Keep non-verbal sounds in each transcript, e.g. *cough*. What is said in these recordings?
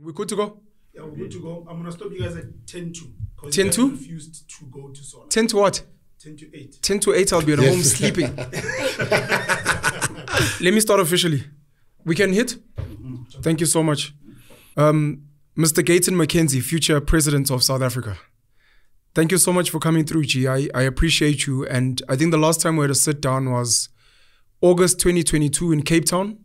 We're good to go? Yeah, we're good to go. I'm gonna stop you guys at 10 to. 'cause 10 to? refused to go to Sola. 10 to what? 10 to 8. 10 to 8, I'll be at home sleeping. *laughs* Let me start officially. We can hit? Thank you so much. Um, Mr. Gayton McKenzie, future president of South Africa. Thank you so much for coming through, G. I, I appreciate you. And I think the last time we had a sit down was August 2022 in Cape Town.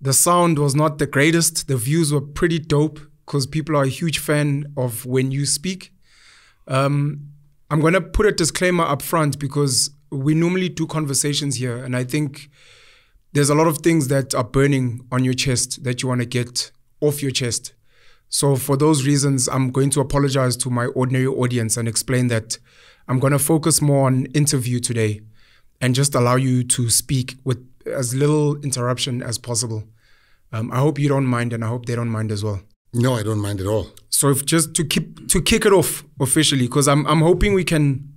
The sound was not the greatest. The views were pretty dope because people are a huge fan of when you speak. Um, I'm going to put a disclaimer up front because we normally do conversations here. And I think there's a lot of things that are burning on your chest that you want to get off your chest. So, for those reasons, I'm going to apologize to my ordinary audience and explain that I'm going to focus more on interview today and just allow you to speak with as little interruption as possible. Um, I hope you don't mind, and I hope they don't mind as well. No, I don't mind at all. So, if just to keep to kick it off officially, because I'm I'm hoping we can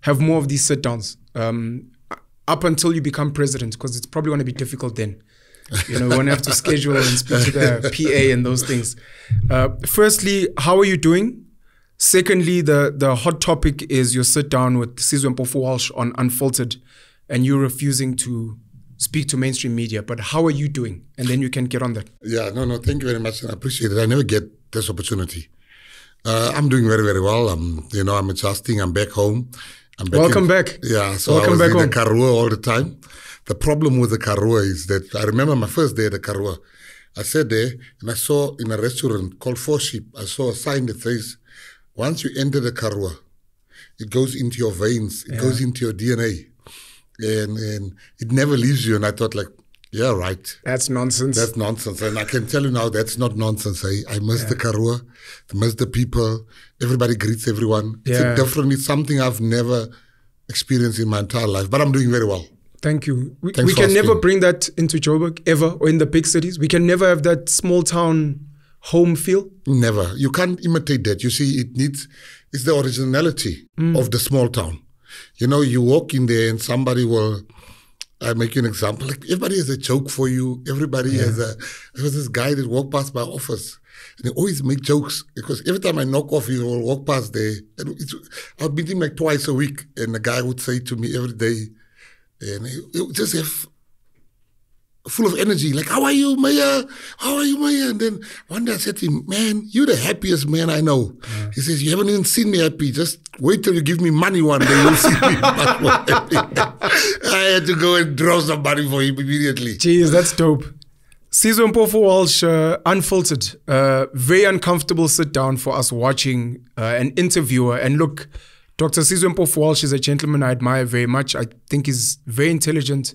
have more of these sit downs um, up until you become president, because it's probably going to be difficult then. You know, we won't have to schedule and speak to the PA and those things. Uh, firstly, how are you doing? Secondly, the the hot topic is your sit down with Sizwe Mpofu Walsh on Unfiltered, and you refusing to speak to mainstream media. But how are you doing? And then you can get on that. Yeah, no, no, thank you very much. and I appreciate it. I never get this opportunity. Uh, I'm doing very, very well. I'm, you know, I'm adjusting. I'm back home. I'm back Welcome in- back. Yeah, so Welcome I was back in home. the Karoo all the time. The problem with the Karoo is that I remember my first day at the Karoo. I sat there and I saw in a restaurant called Four Sheep, I saw a sign that says, once you enter the Karoo, it goes into your veins, it goes into your DNA, and and it never leaves you. And I thought, like, yeah, right. That's nonsense. That's nonsense. And I can tell you now that's not nonsense. I, I miss the Karoo, I miss the people. Everybody greets everyone. It's Yeah. a different, it's something I've never experienced in my entire life, but I'm doing very well. Thank you. We, we can never bring that into Joburg ever or in the big cities. We can never have that small town home feel. Never. You can't imitate that. You see, it needs, it's the originality mm. of the small town. You know, you walk in there and somebody will, I make you an example. Like everybody has a joke for you. Everybody has a. There was this guy that walked past my office, and he always make jokes because every time I knock off, he will walk past there. And it's, I would meet him like twice a week, and the guy would say to me every day, and he, he would just have full of energy, like, How are you, Maya? How are you, Maya? And then one day I said to him, Man, you're the happiest man I know. He says, You haven't even seen me happy. Just wait till you give me money one day, you'll see me *laughs* much more happy. *laughs* I had to go and draw some money for him immediately. Jeez, that's dope. Sizwe Mpofu Walsh, uh, unfiltered, uh, very uncomfortable sit down for us watching uh, an interviewer. And look, Dr. Sizwe Mpofu Walsh is a gentleman I admire very much. I think he's very intelligent.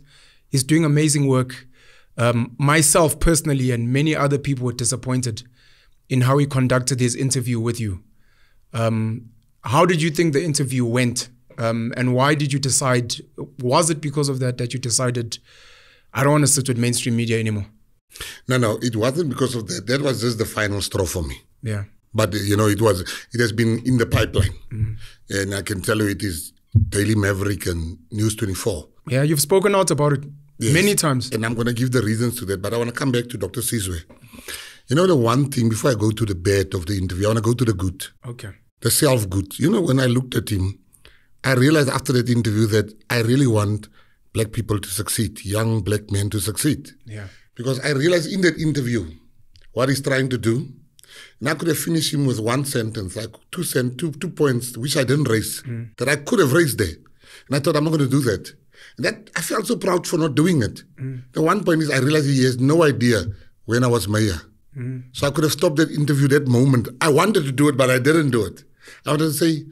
He's doing amazing work. Um, myself personally, and many other people were disappointed in how he conducted his interview with you. Um, how did you think the interview went? Um, and why did you decide? Was it because of that that you decided, I don't want to sit with mainstream media anymore? No, no, it wasn't because of that. That was just the final straw for me. Yeah. But you know, it was it has been in the pipeline, and I can tell you it is Daily Maverick and News Twenty Four. Yeah, you've spoken out about it Yes. many times. And I'm going to give the reasons to that, but I want to come back to Dr. Sizwe. You know, the one thing, before I go to the bad of the interview, I want to go to the good, Okay. the self good. You know, when I looked at him, I realized after that interview that I really want black people to succeed, young black men to succeed. Yeah. Because I realized in that interview what he's trying to do. And I could have finished him with one sentence, like two, cent, two, two points, which I didn't raise, mm. that I could have raised there. And I thought, I'm not going to do that. That I felt so proud for not doing it. The one point is I realized he has no idea when I was mayor. So I could have stopped that interview that moment. I wanted to do it, but I didn't do it. I wanted to say,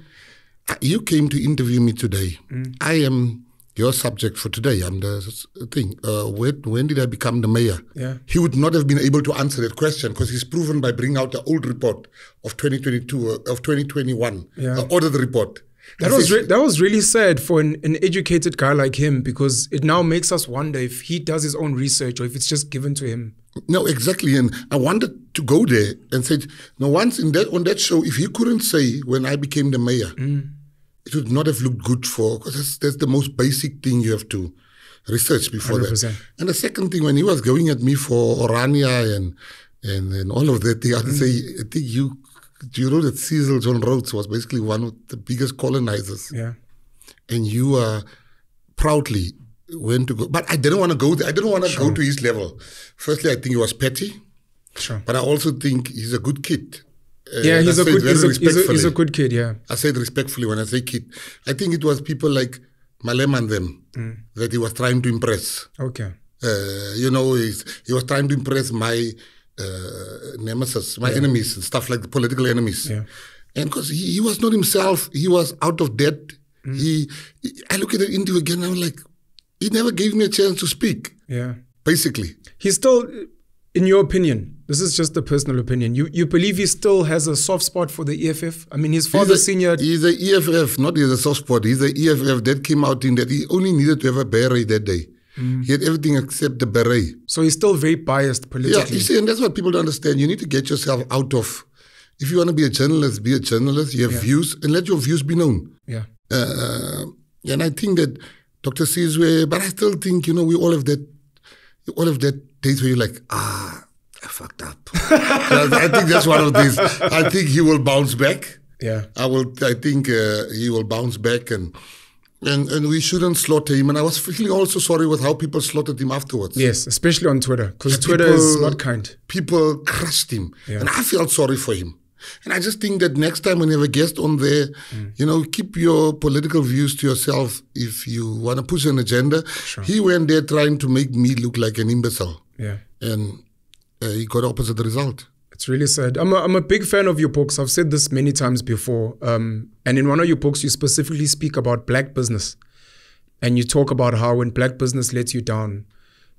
"Uh, you came to interview me today. I am your subject for today. I'm the thing. Uh, when, when did I become the mayor? Yeah. He would not have been able to answer that question because he's proven by bringing out the old report of 2022, uh, of 2021, Yeah. uh, audit report. That was re- that was really sad for an, an educated guy like him because it now makes us wonder if he does his own research or if it's just given to him. No, exactly. And I wanted to go there and said, no, once in that on that show, if he couldn't say when I became the mayor, mm. it would not have looked good for because that's, that's the most basic thing you have to research before 100%. that. And the second thing, when he was going at me for Orania and and then all of that. They had to mm. say, I think you, do you know that Cecil John Rhodes was basically one of the biggest colonizers, Yeah. and you uh, proudly went to go. But I didn't want to go there. I didn't want to go to his level. Firstly, I think he was petty, Sure. but I also think he's a good kid. Uh, Yeah, he's a good he's a, he's, a, he's a good kid, yeah. I say it respectfully when I say kid. I think it was people like Malema and them Mm. that he was trying to impress. Okay. Uh, you know, he's, he was trying to impress my nemesis, my enemies, and stuff like the political enemies. Yeah. And because he, he was not himself, he was out of debt. Mm. He, he- I look at the interview again, I'm like, he never gave me a chance to speak, Yeah. basically. He's still, in your opinion, this is just a personal opinion. You you believe he still has a soft spot for the EFF? I mean, his father he's a, senior. He's a EFF, not he's a soft spot. He's a EFF that came out in that he only needed to have a beret that day. Mm. He had everything except the beret. So he's still very biased politically. Yeah, you see, and that's what people don't understand. You need to get yourself out of. If you want to be a journalist, be a journalist. You have views, and let your views be known. yeah. Uh, and I think that Dr. Sizwe, but I still think you know we all have that, all of that days where you're like, ah, I fucked up. *laughs* I think that's one of these. I think he will bounce back. Yeah. I will. I think uh, he will bounce back, and and and we shouldn't slaughter him. And I was feeling also sorry with how people slaughtered him afterwards. Yes, especially on Twitter, because Twitter is people- not kind. people crushed him. Yeah. And I felt sorry for him. And I just think that next time when you have a guest on there, Mm. you know, keep your political views to yourself if you want to push an agenda. Sure. He went there trying to make me look like an imbecile. Yeah. And uh, he got opposite result. It's really sad. I'm a, I'm a big fan of your books. I've said this many times before. Um, and in one of your books, you specifically speak about black business. And you talk about how when black business lets you down,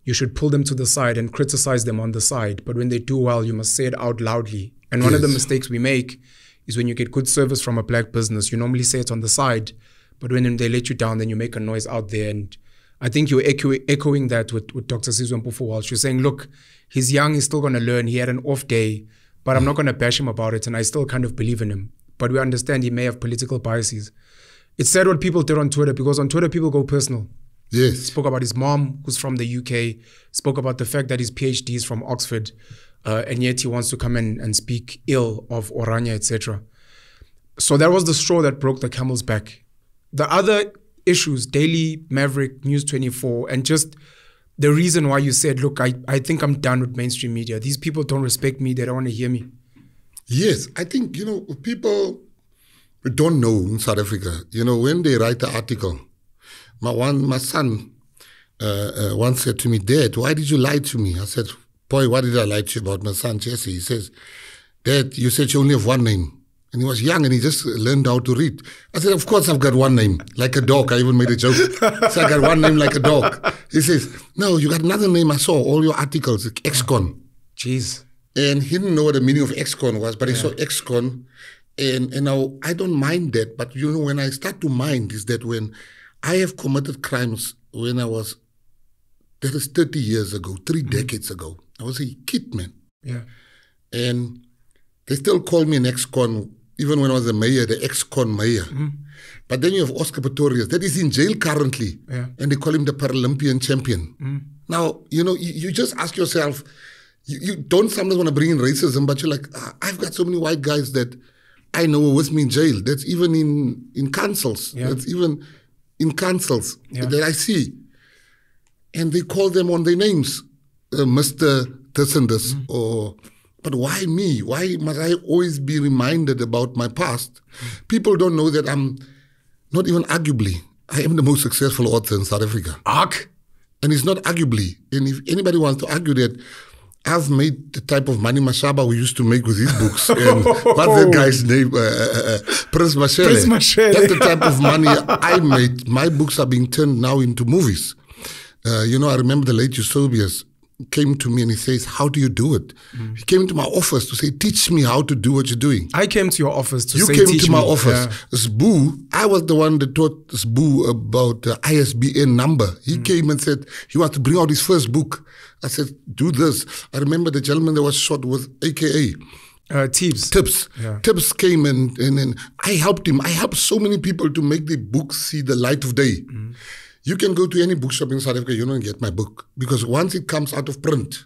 you should pull them to the side and criticize them on the side. But when they do well, you must say it out loudly. And one of the mistakes we make is when you get good service from a black business, you normally say it on the side. But when they let you down, then you make a noise out there. And I think you're echo- echoing that with, with Dr. Sizwe Mpofu Walsh. You're saying, look, he's young, he's still going to learn. He had an off day, but I'm not going to bash him about it. And I still kind of believe in him. But we understand he may have political biases. It's sad what people did on Twitter because on Twitter, people go personal Yes. spoke about his mom, who's from the UK, spoke about the fact that his PhD is from Oxford, uh, and yet he wants to come in and speak ill of Orania, etc. So that was the straw that broke the camel's back. The other issues, Daily Maverick, News 24, and just the reason why you said, look, I, I think I'm done with mainstream media. These people don't respect me, they don't want to hear me. Yes, I think you know people don't know in South Africa. You know when they write the article, my one my son uh, uh, once said to me, "Dad, why did you lie to me?" I said, "Boy, what did I lie to you about my son Jesse?" He says, "Dad, you said you only have one name." And he was young and he just learned how to read. I said, Of course, I've got one name, like a dog. I even made a joke. so I got one name like a dog. He says, No, you got another name. I saw all your articles, Excon. Jeez. And he didn't know what the meaning of ex-con was, but he saw ex-con. And, and now I don't mind that. But you know, when I start to mind is that when I have committed crimes when I was, that is 30 years ago, 3 mm-hmm. decades ago. I was a kid, man. Yeah. And they still call me an ex-con, even when I was a mayor, the ex-con mayor. But then you have Oscar Pistorius, that is in jail currently. Yeah. And they call him the Paralympian champion. Now, you know, you, you just ask yourself, you, you don't sometimes want to bring in racism, but you're like, ah, I've got so many white guys that I know were with me in jail. That's even in, in councils. Yeah. That's even in councils Yeah. that I see. And they call them on their names, uh, Mr. This and this, Mm. or but why me? Why must I always be reminded about my past? People don't know that I'm not even arguably. I am the most successful author in South Africa. Ark? And it's not arguably. And if anybody wants to argue that I've made the type of money Mashaba we used to make with his books, *laughs* and what's that guy's name? Uh, uh, uh, Prince Mashele. Prince Mashele. That's the type of money I made. My books are being turned now into movies. Uh, you know, I remember the late Eusebius came to me and he says, How do you do it? Mm. He came to my office to say, Teach me how to do what you're doing. I came to your office to You say came teach to my me. office. Yeah. Sboo, I was the one that taught Sboo about the ISBN number. He Mm. came and said he wants to bring out his first book. I said, do this. I remember the gentleman that was shot with AKA. Uh, Tibz. Tibz. Yeah. Tibz came and, and, and I helped him. I helped so many people to make the book see the light of day. Mm. You can go to any bookshop in South Africa, you don't get my book. Because once it comes out of print,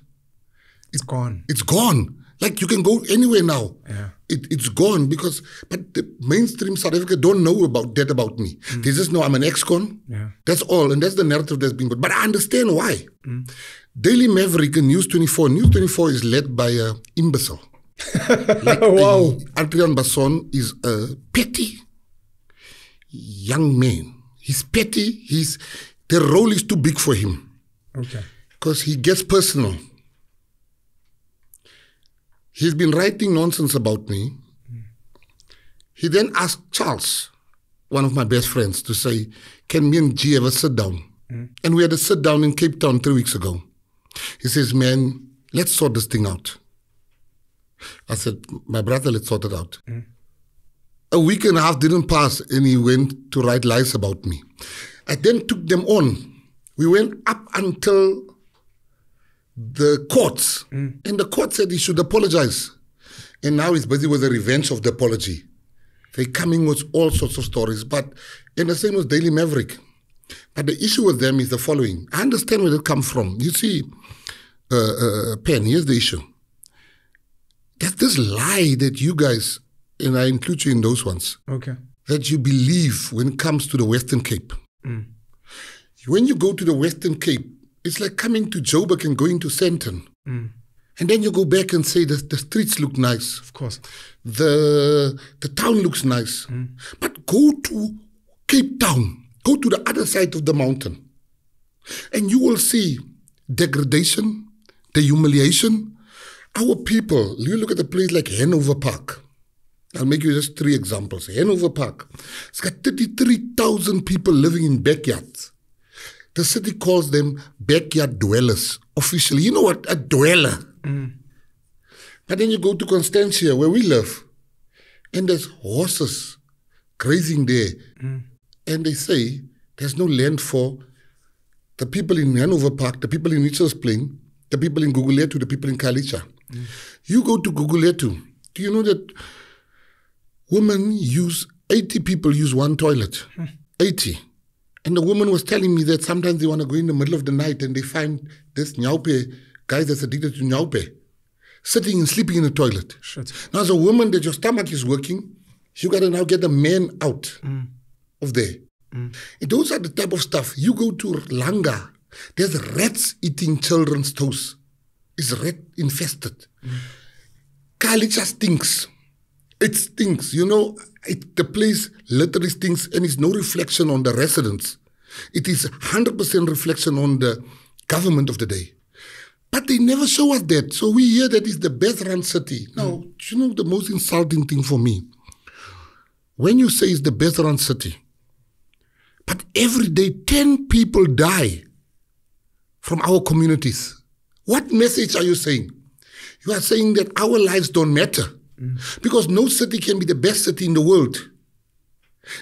It's gone. It's gone. Like you can go anywhere now. Yeah. It, it's gone because, but the mainstream South Africa don't know about that about me. Mm. They just know I'm an ex-con. Yeah. That's all, and that's the narrative that's been put. But I understand why. Mm. Daily Maverick and News 24. News 24 is led by a imbecile. *laughs* like Wow. Adriaan Basson is a petty young man. He's petty. He's the role is too big for him Okay. because he gets personal. He's been writing nonsense about me. He then asked Charles, one of my best friends, to say, Can me and G ever sit down? Mm. And we had a sit down in Cape Town three weeks ago. He says, Man, let's sort this thing out. I said, My brother, let's sort it out. Mm. A week and a half didn't pass, and he went to write lies about me. I then took them on. We went up until the courts, and the court said he should apologize. And now he's busy with the revenge of the apology. They're coming with all sorts of stories, but and the same with Daily Maverick. But the issue with them is the following. I understand where they come from. You see, uh, uh, Pen, here's the issue. There's this lie that you guys, and I include you in those ones, Okay. that you believe when it comes to the Western Cape. Mm. When you go to the Western Cape, it's like coming to Joburg and going to Sandton. Mm. And then you go back and say the, the streets look nice, Of course. the the town looks nice. Mm. But go to Cape Town, go to the other side of the mountain, and you will see degradation, the humiliation. Our people, you look at a place like Hanover Park. I'll make you just three examples. Eh? Hanover Park. It's got 33,000 people living in backyards. The city calls them backyard dwellers officially. You know what? A dweller. Mm. But then you go to Constantia, where we live, and there's horses grazing there. Mm. And they say there's no land for the people in Hanover Park, the people in Mitchell's Plain, the people in Guguletu, the people in Khayelitsha. Mm. You go to Guguletu. Do you know that women use 80 people use one toilet? Hmm. 80. And the woman was telling me that sometimes they want to go in the middle of the night and they find this nyaope guy that's addicted to nyaope sitting and sleeping in the toilet. Shit. Now, as a woman that your stomach is working, you got to now get the man out hmm. of there. Hmm. And those are the type of stuff. You go to Langa, there's rats eating children's toes. It's rat infested. Khayelitsha stinks. It stinks. You know, it, the place literally stinks and it's no reflection on the residents. It is 100% reflection on the government of the day. But they never show us that. So we hear that it's the best run city. Now, mm. do you know the most insulting thing for me? When you say it's the best run city, but every day 10 people die from our communities. What message are you saying? You are saying that our lives don't matter. Mm. Because no city can be the best city in the world.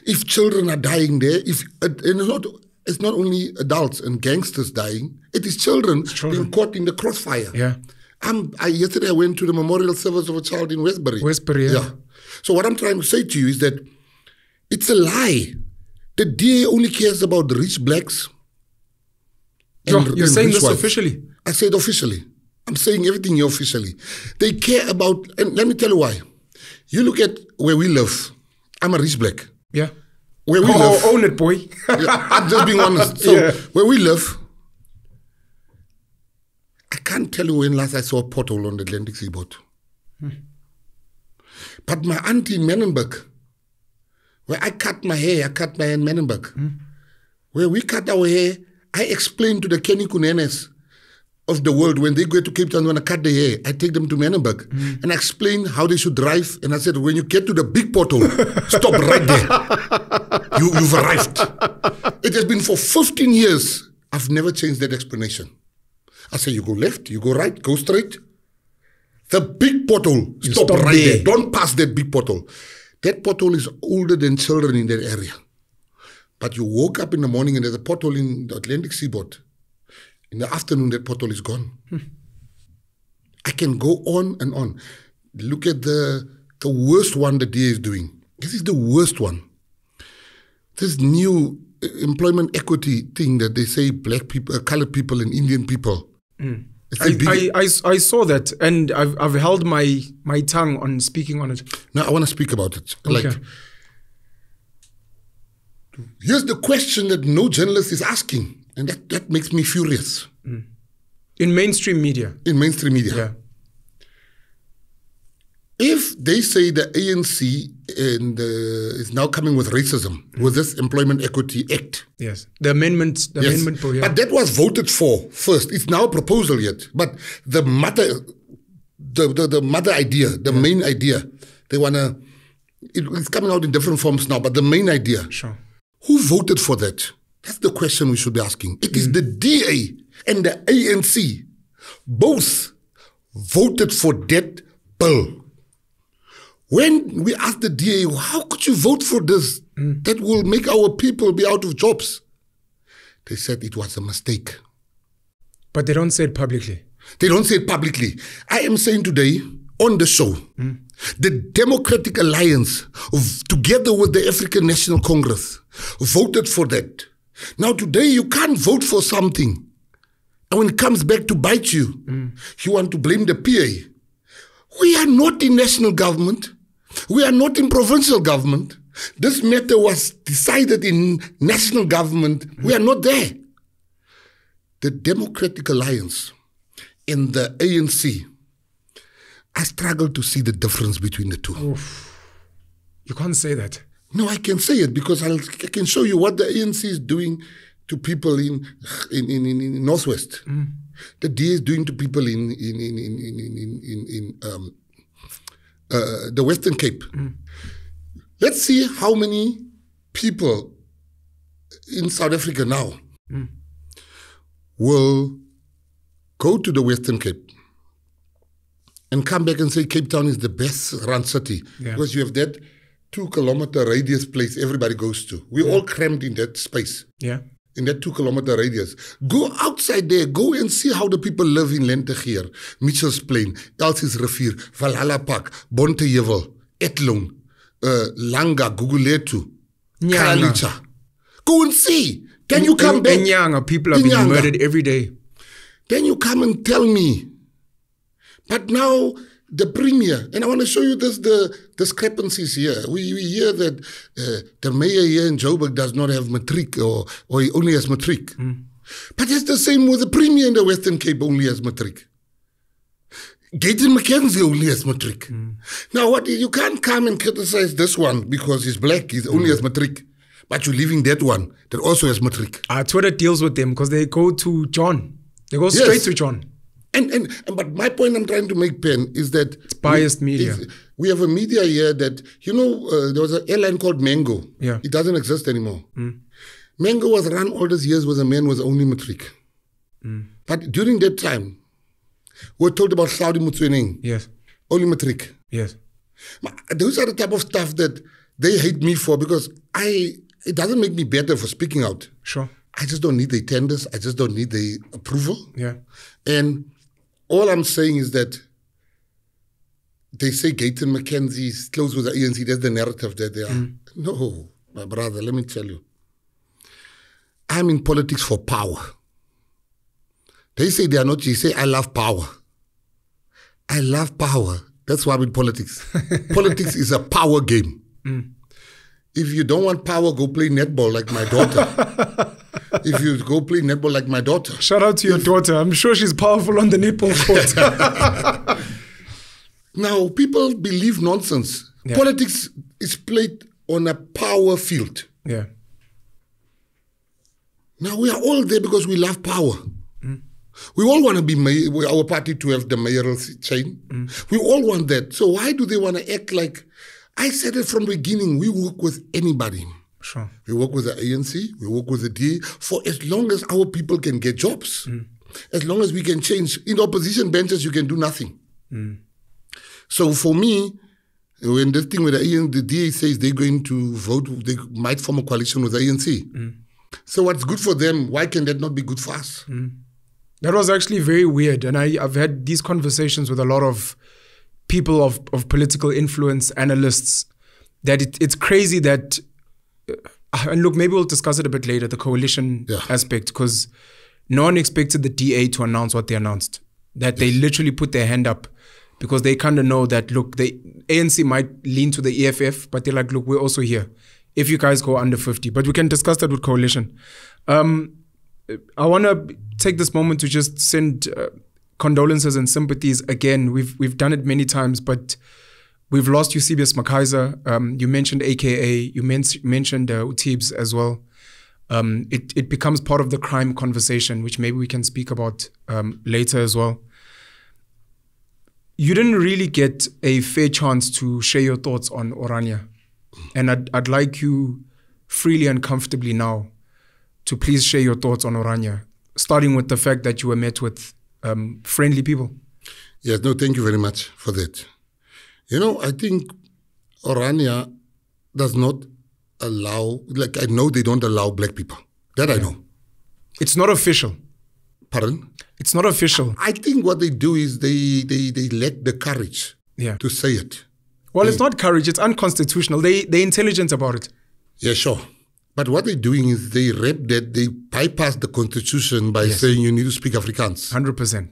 If children are dying there, if uh, and it's not it's not only adults and gangsters dying, it is children, children. being caught in the crossfire. Yeah. I'm, I, yesterday I went to the memorial service of a child in Westbury. Westbury, yeah. So what I'm trying to say to you is that it's a lie. The DA only cares about the rich blacks. Yo, and- you're and saying this whites. officially? I said officially. I'm saying everything here officially. They care about, and let me tell you why. You look at where we live. I'm a rich black. Yeah. Where we Oh, live. own it, boy. *laughs* Yeah, I'm just being honest. So Yeah. where we live, I can't tell you when last I saw a pothole on the Atlantic seaboard. Hmm. But my auntie in Manenberg, where I cut my hair, I cut my hair in Manenberg. Hmm. Where we cut our hair, I explain to the Kenny Kunenes of the world when they go to Cape Town when I cut their hair, I take them to Manenberg hmm. and I explain how they should drive. And I said, when you get to the big pothole, stop right there. *laughs* You, you've arrived. It has been for 15 years. I've never changed that explanation. I say, you go left, you go right, go straight. The big pothole, stop, stop right there. there. Don't pass that big pothole. That pothole is older than children in that area. But you woke up in the morning and there's a pothole in the Atlantic seaboard. In the afternoon, that pothole is gone. I can go on and on. Look at the the worst one the DA is doing. This is the worst one. This new uh, employment equity thing that they say black people, uh, colored people, and Indian people a I, big- I, I, I saw that and I've, I've held my, my tongue on speaking on it. Now I want to speak about it. Like, here's the question that no journalist is asking, and that, that makes me furious In mainstream media. in mainstream media. Yeah. If they say the ANC and uh, is now coming with racism with this Employment Equity Act, Yes. The amendments, the Yes. amendment bill, yeah. But that was voted for first. It's now a proposal yet. But the mother, the, the, the mother idea, the main idea, they want to, it, it's coming out in different forms now, but the main idea, sure. who voted for that? That's the question we should be asking. It is mm. the DA and the ANC both voted for that bill. When we asked the DA, how could you vote for this? Mm. That will make our people be out of jobs. They said it was a mistake. But they don't say it publicly. They don't say it publicly. I am saying today on the show, mm. the Democratic Alliance, together with the African National Congress, voted for that. Now, today, you can't vote for something. And when it comes back to bite you, you want to blame the PA. We are not in national government. We are not in provincial government. This matter was decided in national government. We are not there. The Democratic Alliance and the ANC, I struggle to see the difference between the two. You can't say that. No, I can say it because I'll, I can show you what the ANC is doing to people in in, in, in, in Northwest. The DA is doing to people in in in in in in, in, in um, uh, the Western Cape. Let's see how many people in South Africa now will go to the Western Cape and come back and say Cape Town is the best run city Yeah. because you have that two kilometer radius place everybody goes to. We're all crammed in that space, Yeah. in that two kilometer radius. Go outside there, go and see how the people live in Lentegeur, Mitchells Plain, Elsie's Rivier, Valhalla Park, Bonteheuwel, Etlung, uh, Langa, Guguletu. Khayelitsha. Go and see. Then you come in, back. In Nyanga, people are being Inyanga. murdered every day. Then you come and tell me. But now the premier, and I want to show you this the discrepancies here. We, we hear that uh, the mayor here in Joburg does not have matric or, or he only has matric. But it's the same with the premier in the Western Cape only has matric. Gayton McKenzie only has matric. Now, what you can't come and criticize this one because he's black, he's only has matric. But you're leaving that one that also has matric. Uh, Twitter deals with them because they go to John. They go straight Yes. to John. And, and and but my point I'm trying to make, Pen, is that it's biased media. we have a media here that you know uh, there was an airline called Mango. Yeah. it doesn't exist anymore. Mango was run all these years with a man was only matric. But during that time, we are told about Saudi Mutsuening, Yes. only matric. Yes. Those are the type of stuff that they hate me for because I it doesn't make me better for speaking out. Sure. I just don't need the tenders. I just don't need the approval. Yeah. And all I'm saying is that they say Gayton McKenzie is close with the ANC. That's the narrative that they are. Mm. No, my brother, let me tell you. I'm in politics for power. They say they are not. You say, I love power. I love power. That's why I'm in politics. *laughs* politics is a power game. Mm. If you don't want power, go play netball like my daughter. *laughs* if you go play netball like my daughter. Shout out to your daughter. I'm sure she's powerful on the netball court. *laughs* Now, people believe nonsense. Yeah. Politics is played on a power field. yeah. Now, we are all there because we love power. Mm. We all want to be may- we- our party to have the mayoral chain. Mm. We all want that. So why do they want to act like? I said it from the beginning. We work with anybody. Sure. We work with the ANC. We work with the DA for as long as our people can get jobs. Mm. As long as we can change. In opposition benches, you can do nothing. Mm. So for me, when this thing with the ANC, the DA says they're going to vote, they might form a coalition with the ANC. Mm. So what's good for them? Why can that not be good for us? That was actually very weird. And I, I've had these conversations with a lot of people of, of political influence, analysts, that it, it's crazy that, and look, maybe we'll discuss it a bit later, the coalition Yeah. aspect, because no one expected the DA to announce what they announced. that they literally put their hand up because they kind of know that look, the ANC might lean to the EFF, but they're like, look, we're also here. If you guys go under 50, but we can discuss that with coalition. Um, I want to take this moment to just send uh, condolences and sympathies again. We've we've done it many times, but we've lost Eusebius McKaiser. Um, you mentioned AKA. You men- mentioned uh, Utibs as well. Um, it it becomes part of the crime conversation, which maybe we can speak about um, later as well. You didn't really get a fair chance to share your thoughts on Orania, and I'd I'd like you freely and comfortably now to please share your thoughts on Orania, starting with the fact that you were met with um, friendly people. Yes, no, thank you very much for that. You know, I think Orania does not allow, like, I know they don't allow black people. That I know. It's not official. Pardon? It's not official. I think what they do is they, they, they lack the courage Yeah. to say it. Well, it's not courage. It's unconstitutional. They they're intelligent about it. Yeah, sure. But what they're doing is they rap that they bypass the constitution by saying you need to speak Afrikaans. Hundred percent.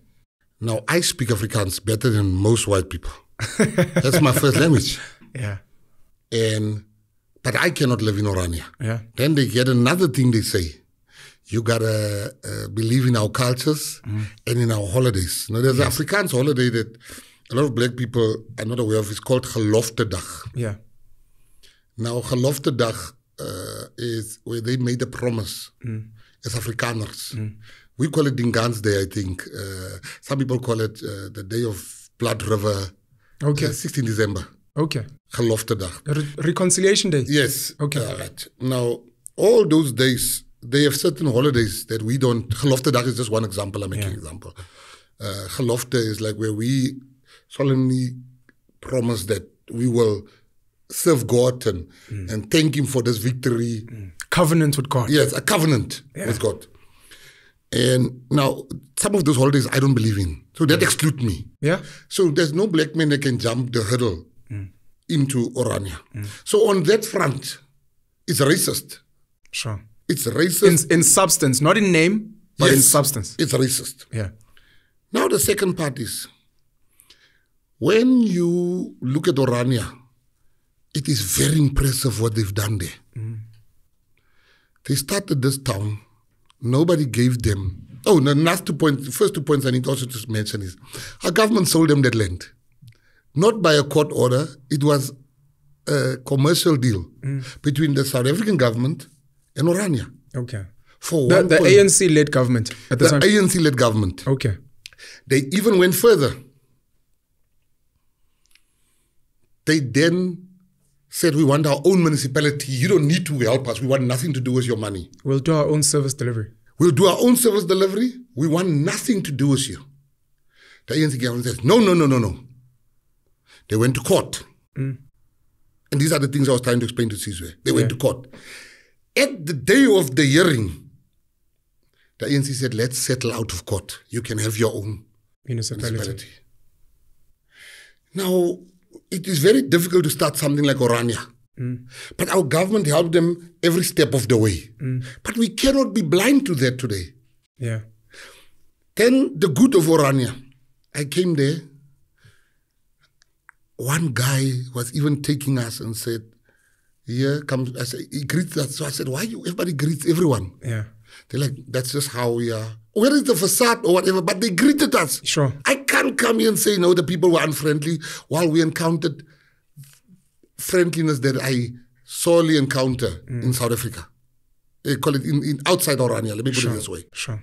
Now, I speak Afrikaans better than most white people. *laughs* That's my first language. Yeah. And but I cannot live in Orania. Yeah. Then they get another thing they say. You gotta uh, believe in our cultures and in our holidays. Now, there's an Afrikaans holiday that a lot of black people are not aware of. It's called Geloftedag. Yeah. Now, Geloftedag uh, is where they made a promise as Afrikaners. We call it Dingans Day, I think. Uh, some people call it uh, the Day of Blood River, Okay. uh, 16 December. Okay. Geloftedag. Re- reconciliation day. Yes. Okay. All right. Now, all those days, they have certain holidays that we don't. Geloftedag is just one example. I'm making an example. Uh, Gelofte is like where we solemnly promise that we will serve God and, and thank Him for this victory. Covenant with God. Yes, a covenant with God. And now, some of those holidays I don't believe in. So that exclude me. Yeah. So there's no black man that can jump the hurdle mm. into Orania. Mm. So on that front, it's racist. Sure. It's racist. In in substance, not in name, but in substance. It's racist. Yeah. Now the second part is when you look at Orania, it is very impressive what they've done there. Mm. They started this town. Nobody gave them. Oh, the last two points, the first two points I need also to mention is our government sold them that land. Not by a court order, it was a commercial deal mm. between the South African government and Orania. Okay. For The, the ANC led government at the, the. ANC led government. okay. They even went further. They then said, We want our own municipality. You don't need to help us. We want nothing to do with your money. We'll do our own service delivery. We'll do our own service delivery. We want nothing to do with you. The ANC government says, No, no, no, no, no. They went to court. Mm. And these are the things I was trying to explain to Sizwe. They went to court. At the day of the hearing, the ANC said, Let's settle out of court. You can have your own Municipality. municipality. Now, it is very difficult to start something like Orania. Mm. But our government helped them every step of the way. Mm. But we cannot be blind to that today. Yeah. Then the good of Orania. I came there. One guy was even taking us and said, Here comes, I said, he greets us. So I said, Why you, everybody greets everyone? Yeah. They're like, That's just how we are. Where is the facade or whatever? But they greeted us. Sure. I can't come here and say, No, the people were unfriendly while we encountered friendliness that I sorely encounter mm. in South Africa. They call it in, in outside Orania. Let me put it this way. Sure.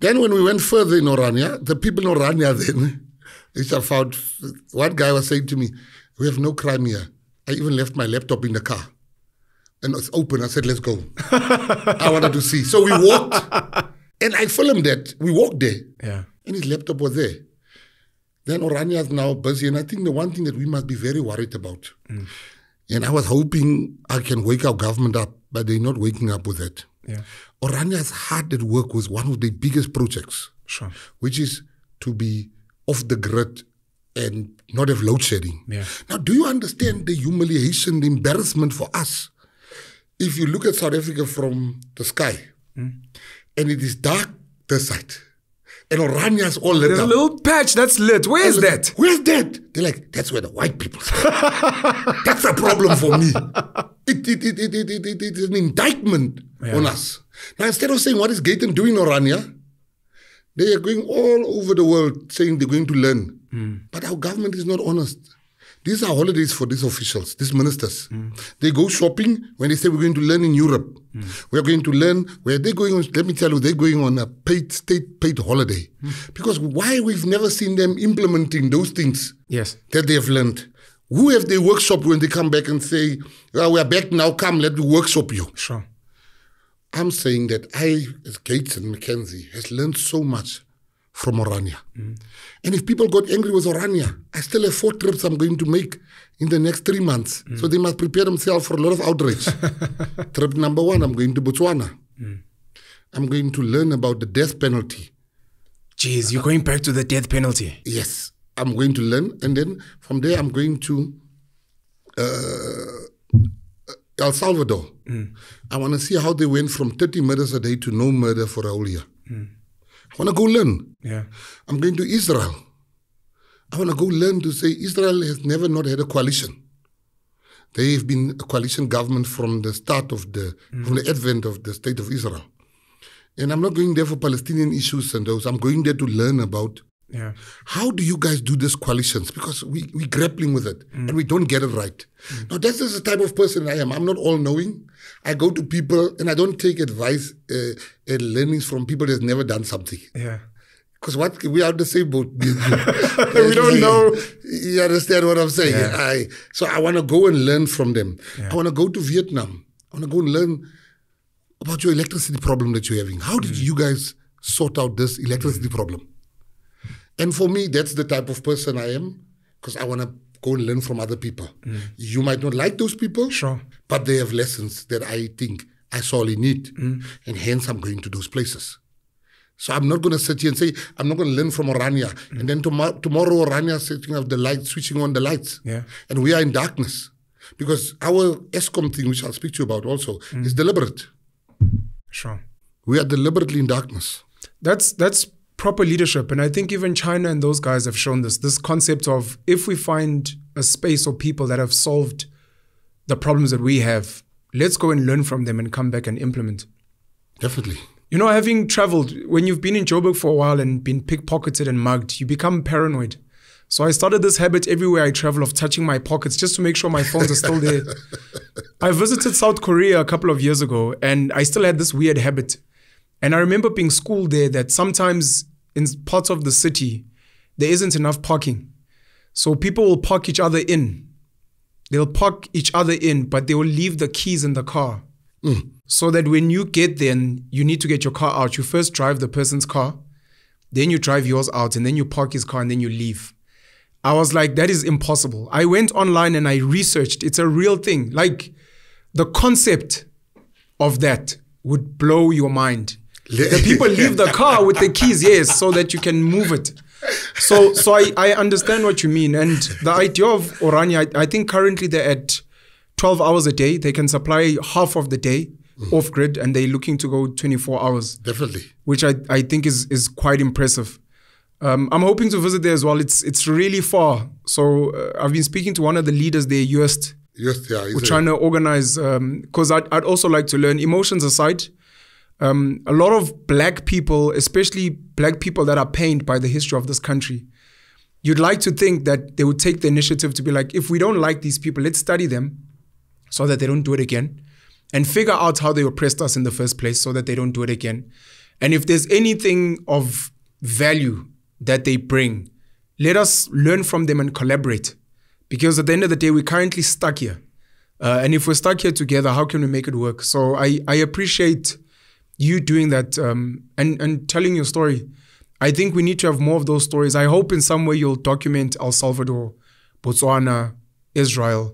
Then when we went further in Orania, the people in Orania *laughs* then, which I found, one guy was saying to me, we have no crime here. I even left my laptop in the car. And it's open. I said, let's go. *laughs* I wanted to see. So we walked. And I filmed that. We walked there. Yeah. And his laptop was there. Then Orania is now busy. And I think the one thing that we must be very worried about. Mm. And I was hoping I can wake our government up, but they're not waking up with that. Yeah. Orania's hard at work with one of the biggest projects, Sure. which is to be off the grid and not have load shedding. Yeah. Now, do you understand the humiliation, the embarrassment for us? If you look at South Africa from the sky mm. and it is dark this side, and Orania's all lit There's a little patch that's lit. Where is that? Where's that? They're like, that's where the white people. *laughs* That's a problem for me. It, it, it, it, it, it, it, it is an indictment on us. Now, instead of saying, what is Gayton doing, Orania? They are going all over the world saying they're going to learn. Hmm. But our government is not honest. These are holidays for these officials, these ministers. They go shopping when they say we're going to learn in Europe. We're going to learn where they're going on, let me tell you, they're going on a paid state paid holiday. Because why we've never seen them implementing those things Yes. that they have learned. Who have they workshop when they come back and say, ah, well, we're back now, come, let me workshop you. Sure. I'm saying that I, as Gayton McKenzie, has learned so much from Orania. Mm. And if people got angry with Orania, I still have four trips I'm going to make in the next three months. Mm. So they must prepare themselves for a lot of outrage. *laughs* Trip number one, I'm going to Botswana. Mm. I'm going to learn about the death penalty. Jeez, you're going back to the death penalty. Yes, I'm going to learn. And then from there, I'm going to uh, El Salvador. I want to see how they went from 30 murders a day to no murder for a whole year. I want to go learn. Yeah. I'm going to Israel. I want to go learn to say Israel has never not had a coalition. They've been a coalition government from the start of the mm. from the advent of the state of Israel. And I'm not going there for Palestinian issues and those. I'm going there to learn about Yeah. how do you guys do these coalitions? Because we, we're grappling with it and we don't get it right. Now, that's just the type of person I am. I'm not all knowing. I go to people and I don't take advice uh, and learnings from people that's never done something. Yeah. Because what we are the same boat. *laughs* *laughs* We don't know. You understand what I'm saying? Yeah. I so I want to go and learn from them. Yeah. I want to go to Vietnam. I want to go and learn about your electricity problem that you're having. How did Mm. you guys sort out this electricity problem? And for me, that's the type of person I am because I want to go and learn from other people. You might not like those people, Mm. Sure. but they have lessons that I think I sorely need. Mm. And hence, I'm going to those places. So I'm not going to sit here and say, I'm not going to learn from Orania. Mm. And then tomorrow, tomorrow Orania is setting up the lights, switching on the lights. Yeah. And we are in darkness. Because our Eskom thing, which I'll speak to you about also, Mm. is deliberate. Sure. We are deliberately in darkness. That's that's proper leadership, and I think even China and those guys have shown this. This concept of if we find a space or people that have solved the problems that we have, let's go and learn from them and come back and implement. Definitely. You know, having traveled, when you've been in Joburg for a while and been pickpocketed and mugged, you become paranoid. So I started this habit everywhere I travel of touching my pockets just to make sure my phones are still there. *laughs* I visited South Korea a couple of years ago and I still had this weird habit. And I remember being schooled there that sometimes in parts of the city, there isn't enough parking. So people will park each other in. They'll park each other in, but they will leave the keys in the car. Hmm. So that when you get there and you need to get your car out, you first drive the person's car, then you drive yours out, and then you park his car and then you leave. I was like, that is impossible. I went online and I researched. It's a real thing. Like the concept of that would blow your mind. The *laughs* people leave the car with the keys, yes, so that you can move it. So, so I, I understand what you mean. And the idea of Orania, I, I think currently they're at 12 hours a day. They can supply half of the day off grid and they're looking to go 24 hours Definitely. which I, I think is is quite impressive. Um, I'm hoping to visit there as well. It's it's really far. So uh, I've been speaking to one of the leaders there, Just. Yes, yeah. We're trying to organize because I'd, I'd also like to learn. Emotions aside, um, a lot of black people, especially black people that are pained by the history of this country, you'd like to think that they would take the initiative to be like, if we don't like these people, let's study them so that they don't do it again and figure out how they oppressed us in the first place so that they don't do it again. And if there's anything of value that they bring, let us learn from them and collaborate. Because at the end of the day, we're currently stuck here. Uh, and if we're stuck here together, how can we make it work? So I, I appreciate you doing that um, and, and telling your story. I think we need to have more of those stories. I hope in some way you'll document El Salvador, Botswana, Israel,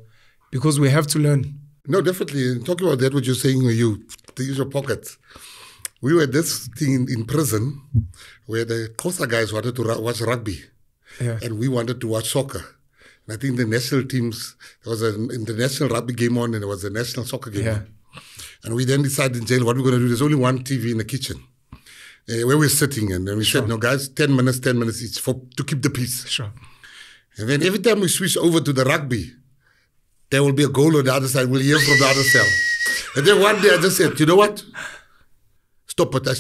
because we have to learn. No, definitely. And Talking about that, what you're saying, you to use your pockets. We were this thing in, prison where the Costa guys wanted to watch rugby, Yeah. and we wanted to watch soccer. And I think the national teams there was an international rugby game on, and there was a national soccer game Yeah. on. And we then decided in jail what we're going to do. There's only one TV in the kitchen. uh, where we're sitting, and then we said, "No, guys, ten minutes, ten minutes each for to keep the peace." Sure. And then every time we switch over to the rugby, there will be a goal on the other side. We'll hear from the other cell. And then one day I just said, "You know what? Stop it." I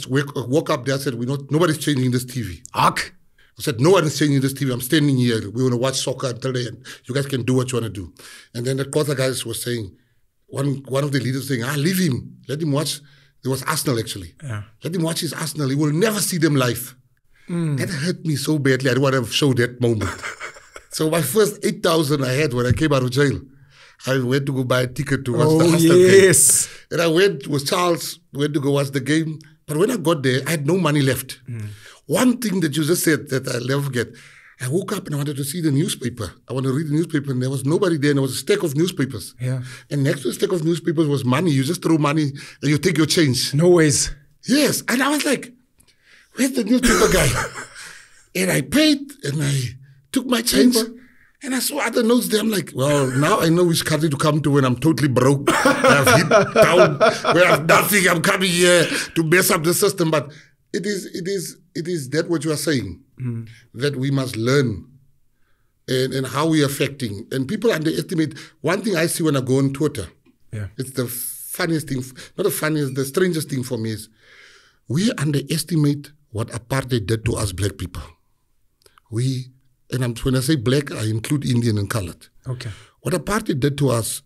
woke up there. I said, "We not nobody's changing this TV." Ark. I said, no one is changing this TV. I'm standing here. We want to watch soccer until the end. You guys can do what you want to do. And then the quarter guys were saying, one one of the leaders saying, ah, leave him. Let him watch. It was Arsenal actually. Yeah. Let him watch his Arsenal. He will never see them live. That hurt me so badly. I don't want to show that moment. *laughs* so my first 8,000 I had when I came out of jail, I went to go buy a ticket to watch the Oh Arsenal game. And I went with Charles, went to go watch the game. But when I got there, I had no money left. One thing that you just said that I'll never forget, I woke up and I wanted to see the newspaper. I wanted to read the newspaper, and there was nobody there, and there was a stack of newspapers. Yeah. And next to the stack of newspapers was money. You just throw money and you take your change. No ways. Yes. And I was like, where's the newspaper guy? *laughs* and I paid and I took my change. And I saw other notes there. I'm like, well, now I know which country to come to when I'm totally broke. I've hit down, where I have nothing. I'm coming here to mess up the system. But it is, it is, it is that what you are saying Hmm. that we must learn and, and how we are affecting. And people underestimate. One thing I see when I go on Twitter, Yeah. it's the funniest thing, not the funniest, the strangest thing for me is we underestimate what apartheid did to us black people. We, and I'm, when I say black, I include Indian and colored. Okay. What apartheid did to us,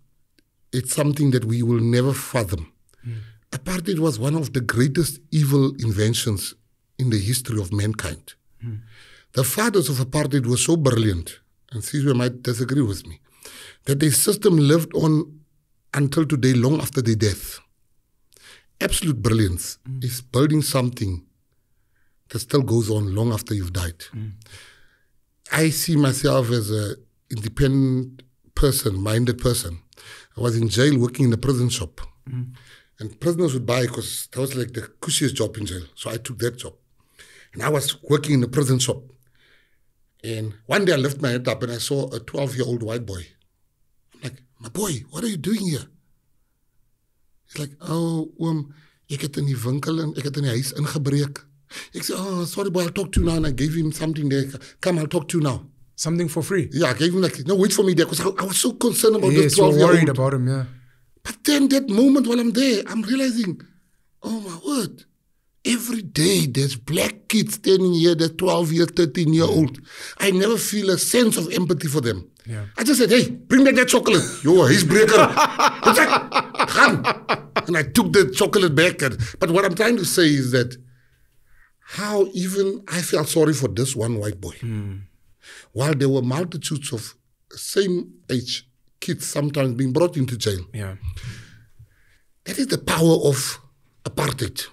it's something that we will never fathom. Hmm. Apartheid was one of the greatest evil inventions in the history of mankind. The fathers of apartheid were so brilliant, and Caesar might disagree with me, that their system lived on until today, long after their death. Absolute brilliance mm. is building something that still goes on long after you've died. Mm. I see myself as an independent person, minded person. I was in jail working in a prison shop. Mm. And prisoners would buy because that was like the cushiest job in jail. So I took that job. And I was working in the prison shop. And one day I lifted my head up and I saw a 12 year old white boy. I'm like, my boy, what are you doing here? He's like, oh, oom, ek het in die winkel en ek het in die huis ingebreek. Ek sê, oh, sorry boy, I'll talk to you now. And I gave him something there. Come, I'll talk to you now. Something for free. Yeah, I gave him like, no, wait for me there because I, was so concerned about yes, this you're 12 year worried about him. Yeah. But then that moment while I'm there, I'm realizing, oh my word, every day there's black kids standing here, they're 12 year, 13 year old. I never feel a sense of empathy for them. Yeah. I just said, hey, bring back that chocolate. *laughs* Yo, he's breaker. What's that? And I took the chocolate back. And, but what I'm trying to say is that how even I felt sorry for this one white boy. Hmm. While there were multitudes of same age kids sometimes being brought into jail. Yeah. That is the power of apartheid.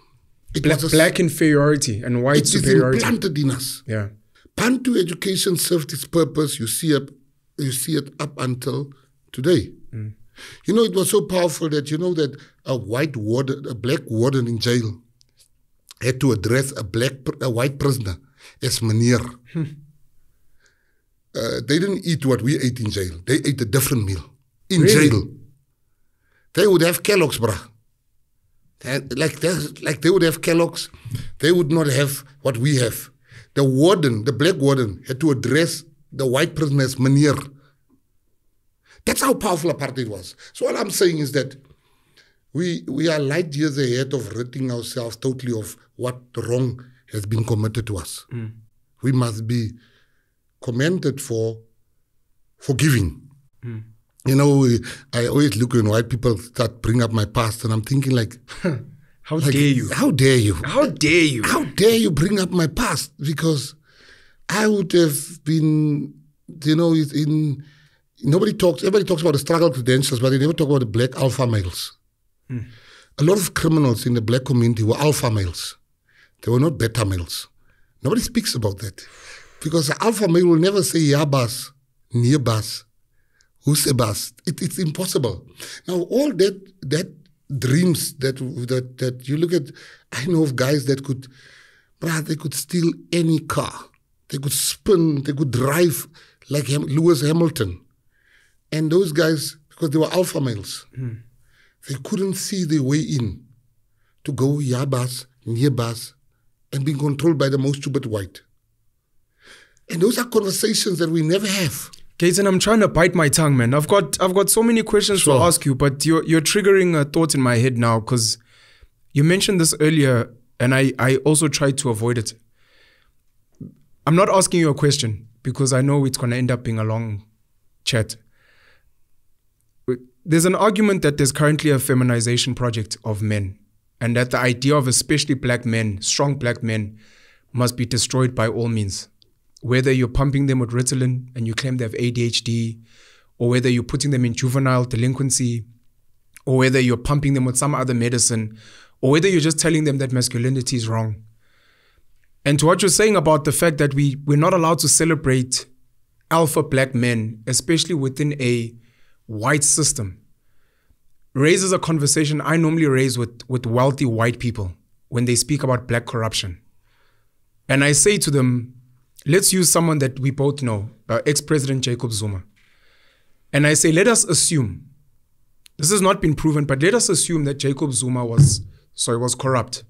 It Black, was black inferiority and white it is superiority. implanted in us. Yeah. Bantu education served its purpose. You see it, you see it up until today. You know, it was so powerful that you know that a white warden, a black warden in jail, had to address a black, a white prisoner as meneer. Uh, they didn't eat what we ate in jail. They ate a different meal in Really? jail. They would have Kellogg's, bruh. Like, they- like they would have Kellogg's, they would not have what we have. The warden, the black warden, had to address the white prisoners as meneer. That's how powerful apartheid was. So all I'm saying is that we we are light years ahead of ridding ourselves totally of what wrong has been committed to us. Mm. We must be commended for forgiving. Mm. You know, I always look when white people start bring up my past, and I'm thinking like, How like, dare you? How dare you? How dare you? How dare you bring up my past? Because I would have been, you know, in nobody talks. Everybody talks about the struggle credentials, but they never talk about the black alpha males. Hmm. A lot of criminals in the black community were alpha males. They were not beta males. Nobody speaks about that because the alpha male will never say yabas, boss, who's a boss. It, it's impossible. Now all that that dreams that that that you look at, I know of guys that could, bruh, they could steal any car, they could spin, they could drive like Ham- Lewis Hamilton, and those guys because they were alpha males, hmm. they couldn't see their way in to go near boss, and being controlled by the most stupid white. And those are conversations that we never have. Gayton, I'm trying to bite my tongue, man. I've got I've got so many questions Sure. to ask you, but you're you're triggering a thought in my head now because you mentioned this earlier, and I I also tried to avoid it. I'm not asking you a question because I know it's going to end up being a long chat. There's an argument that there's currently a feminization project of men, and that the idea of especially black men, strong black men, must be destroyed by all means whether you're pumping them with Ritalin and you claim they have ADHD, or whether you're putting them in juvenile delinquency, or whether you're pumping them with some other medicine, or whether you're just telling them that masculinity is wrong. And to what you're saying about the fact that we, we're not allowed to celebrate alpha black men, especially within a white system, raises a conversation I normally raise with, with wealthy white people when they speak about black corruption. And I say to them, let's use someone that we both know, uh, ex President Jacob Zuma. And I say, let us assume, this has not been proven, but let us assume that Jacob Zuma was, sorry, was corrupt.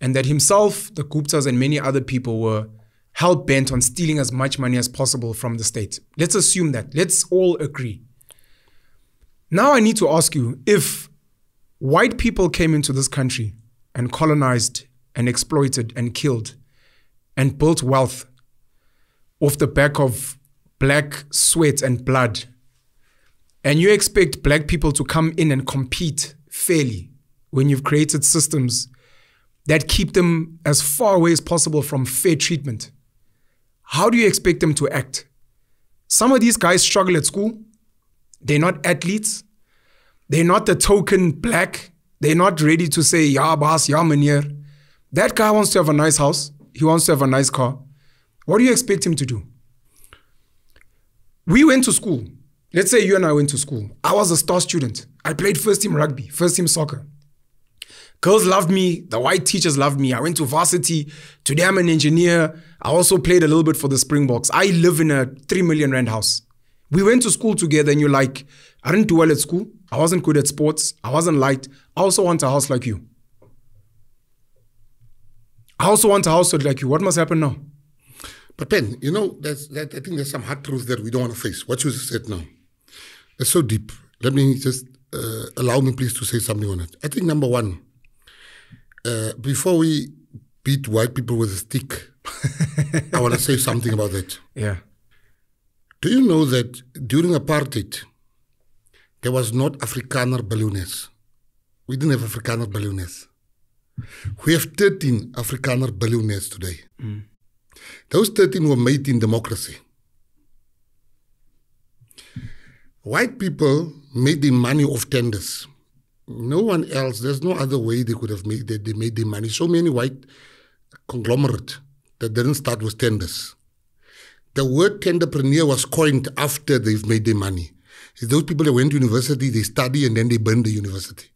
And that himself, the Guptas, and many other people were hell bent on stealing as much money as possible from the state. Let's assume that. Let's all agree. Now I need to ask you if white people came into this country and colonized and exploited and killed and built wealth off the back of black sweat and blood, and you expect black people to come in and compete fairly when you've created systems that keep them as far away as possible from fair treatment, how do you expect them to act? Some of these guys struggle at school. They're not athletes. They're not the token black. They're not ready to say, yeah, boss, yeah, meneer. That guy wants to have a nice house. He wants to have a nice car. What do you expect him to do? We went to school. Let's say you and I went to school. I was a star student. I played first team rugby, first team soccer. Girls loved me. The white teachers loved me. I went to varsity. Today I'm an engineer. I also played a little bit for the Springboks. I live in a 3 million rand house. We went to school together and you're like, I didn't do well at school. I wasn't good at sports. I wasn't liked. I also want a house like you. I also want a house like you. What must happen now? But Ben, you know, there's, that, I think there's some hard truths that we don't want to face. What you said now, it's so deep. Let me just uh, allow me, please, to say something on it. I think number one, uh, before we beat white people with a stick, *laughs* I want to say something about that. Yeah. Do you know that during apartheid, there was not Afrikaner billionaires? We didn't have Afrikaner billionaires. We have 13 Afrikaner billionaires today. Those 13 were made in democracy. White people made the money off tenders. No one else, there's no other way they could have made they, they made the money. So many white conglomerate that didn't start with tenders. The word tenderpreneur was coined after they've made their money. It's those people that went to university, they study, and then they burn the university.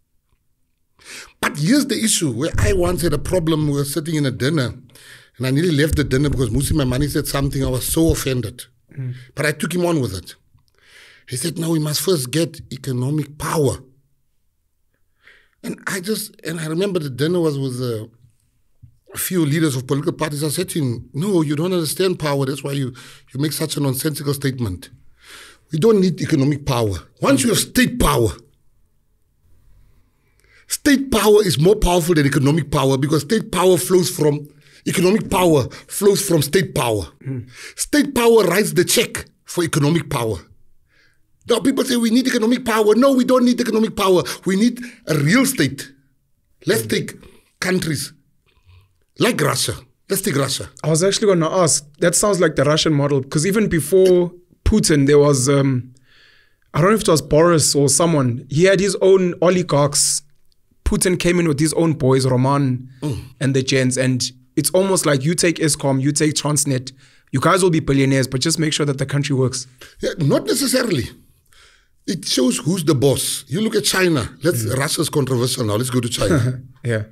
But here's the issue where I once had a problem. We were sitting in a dinner, and I nearly left the dinner because Mmusi Maimane said something. I was so offended. But I took him on with it. He said, No, we must first get economic power. And I just, and I remember the dinner was with uh, a few leaders of political parties. I said to him, No, you don't understand power. That's why you, you make such a nonsensical statement. We don't need economic power. Once you have state power, state power is more powerful than economic power because state power flows from economic power flows from state power. State power writes the check for economic power. Now people say we need economic power. No, we don't need economic power. We need a real state. Let's take countries like Russia. Let's take Russia. I was actually going to ask. That sounds like the Russian model because even before Putin, there was um, I don't know if it was Boris or someone. He had his own oligarchs. Putin came in with his own boys, Roman and the gents, and it's almost like you take Eskom, you take Transnet. You guys will be billionaires, but just make sure that the country works. Yeah, not necessarily. It shows who's the boss. You look at China. Let's mm. Russia's controversial now. Let's go to *laughs* China. Yeah.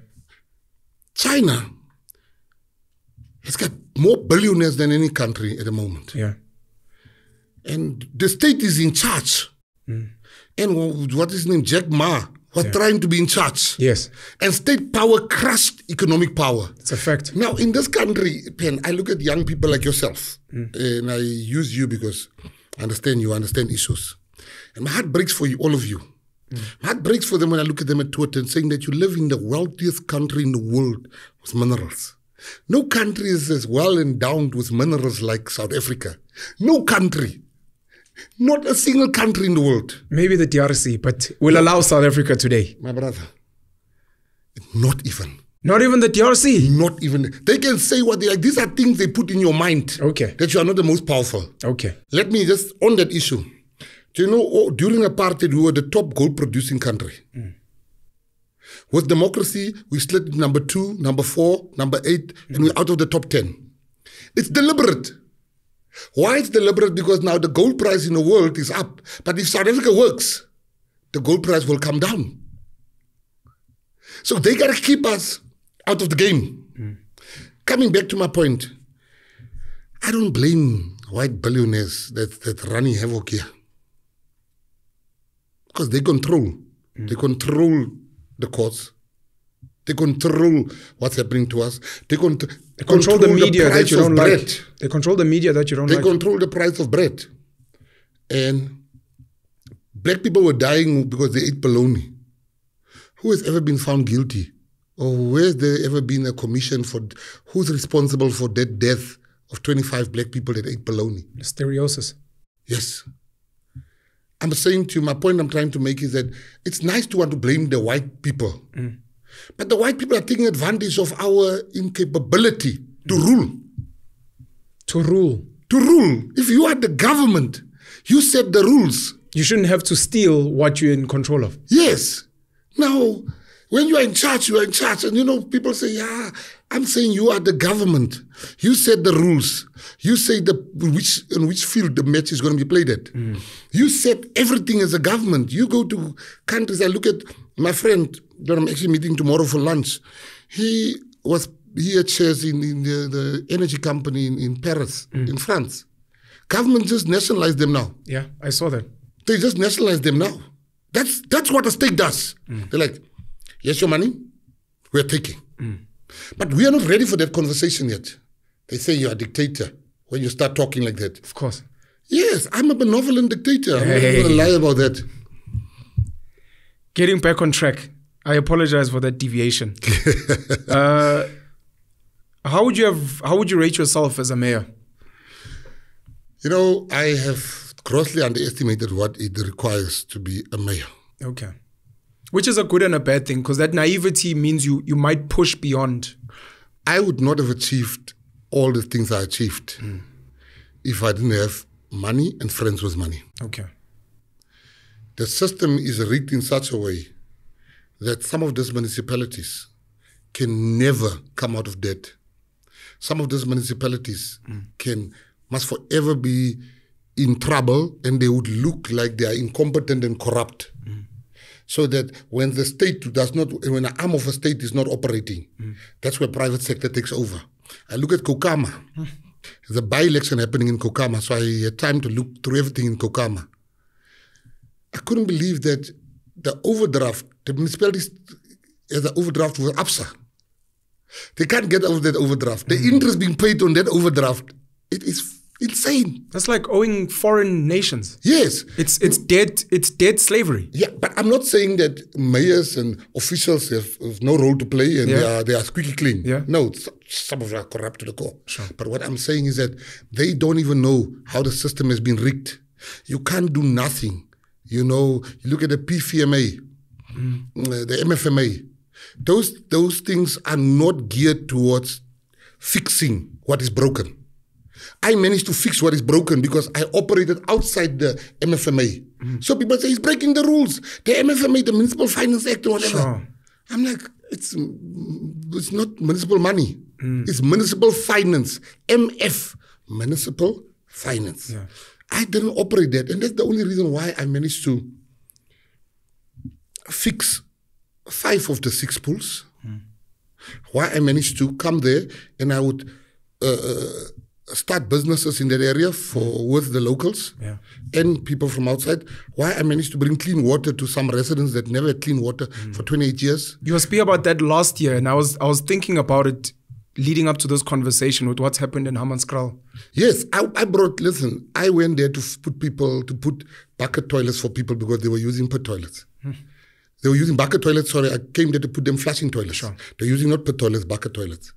China has got more billionaires than any country at the moment. Yeah. And the state is in charge. Mm. And what is his name? Jack Ma was trying to be in charge. Yes, And state power crushed economic power. it's a fact. Now, in this country, Pen, I look at young people like yourself, mm. and I use you because I understand you I understand issues. And my heart breaks for you, all of you. Mm. My heart breaks for them when I look at them at Twitter and saying that you live in the wealthiest country in the world with minerals. No country is as well endowed with minerals like South Africa. No country. Not a single country in the world. Maybe the DRC, but we'll allow South Africa today. My brother. Not even. Not even the DRC. Not even. They can say what they like. These are things they put in your mind. Okay. That you are not the most powerful. Okay. Let me just, on that issue. Do you know, oh, during apartheid, we were the top gold producing country. Hmm. With democracy, we slid number two, number four, number eight, and we're out of the top 10. It's deliberate. Why it's deliberate? Because now the gold price in the world is up. But if South Africa works, the gold price will come down. So they got to keep us out of the game. Hmm. Coming back to my point, I don't blame white billionaires that, that running havoc here. Because they control. They hmm. control the courts. They control what's happening to us. They, con- They control, the media that you don't bread. like. They control the media that you don't They like. They control the price of bread. And black people were dying because they ate bologna. Who has ever been found guilty? Or where's there ever been a commission for who's responsible for that death of 25 black people that ate bologna? Listeriosis. Yes. I'm saying to you, my point I'm trying to make is that it's nice to want to blame the white people. Mm. But the white people are taking advantage of our incapability to rule. To rule. To rule. If you are the government, you set the rules. You shouldn't have to steal what you're in control of. Yes. Now, when you are in charge, you are in charge. And you know, people say, yeah, I'm saying you are the government. You set the rules. You say the which in which field the match is going to be played at. Mm. You set everything as a government. You go to countries. I look at my friend that I'm actually meeting tomorrow for lunch. He was he had shares in, in the, the energy company in, in Paris, mm. in France. Government just nationalized them now. Yeah, I saw that. They just nationalized them now. That's that's what the state does. Mm. They're like, here's your money, we're taking. Mm. But we are not ready for that conversation yet. They say you're a dictator when you start talking like that. Of course. Yes, I'm a benevolent dictator. I'm not going to lie about that. Getting back on track. I apologize for that deviation. *laughs* uh, how would you have? How would you rate yourself as a mayor? You know, I have grossly underestimated what it requires to be a mayor. Okay. Which is a good and a bad thing because that naivety means you you might push beyond. I would not have achieved all the things I achieved if I didn't have money and friends with money. Okay. the system is rigged in such a way that some of these municipalities can never come out of debt. Some of these municipalities can must forever be in trouble and they would look like they are incompetent and corrupt. So that when the state does not, when an arm of a state is not operating, that's where private sector takes over. I look at Kokama. A by-election happening in Kokama, so I had time to look through everything in Kokama. I couldn't believe that the overdraft, the municipalities has an overdraft with ABSA. They can't get out of that overdraft. The hmm. interest being paid on that overdraft, it is insane. That's like owing foreign nations. Yes. It's it's dead. It's dead slavery. Yeah, but I'm not saying that mayors and officials have, have no role to play and they are they are squeaky clean. Yeah. No, some of them are corrupt to the core. Sure. But what I'm saying is that they don't even know how the system has been rigged. You can't do nothing. You know, you look at the PFMA, uh, the MFMA. Those those things are not geared towards fixing what is broken. I managed to fix what is broken because I operated outside the MFMA. So people say he's breaking the rules. The MFMA, the Municipal Finance Act, or whatever. Sure. I'm like, it's it's not municipal money. It's municipal finance. MF, municipal finance. Yeah. I didn't operate that, and that's the only reason why I managed to fix five of the six pools. Why I managed to come there and I would uh, uh, start businesses in that area for with the locals Yeah. and people from outside. Why I managed to bring clean water to some residents that never had clean water for 28 years. You were speaking about that last year, and I was I was thinking about it leading up to this conversation with what's happened in Hammanskraal. Yes, I, I brought. Listen, I went there to put people to put bucket toilets for people because they were using pet toilets. They were using bucket toilets. Sorry, I came there to put them flushing toilets. They're using not pet toilets, bucket toilets.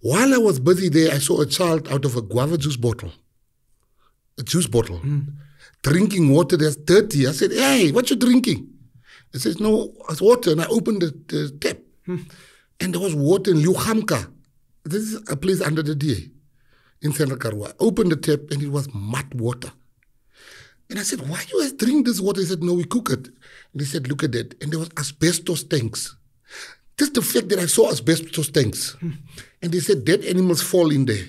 While I was busy there, I saw a child out of a guava juice bottle, a juice bottle, hmm. drinking water that's dirty. I said, "Hey, what you drinking?" He says, "No, it's water." And I opened the, the tap, hmm. and there was water in Leeu-Gamka. This is a place under the DA in Central Karoo. I opened the tap and it was mud water. And I said, why you guys drink this water? He said, no, we cook it. And he said, look at that. And there was asbestos tanks. Just the fact that I saw asbestos tanks. Hmm. And they said, dead animals fall in there.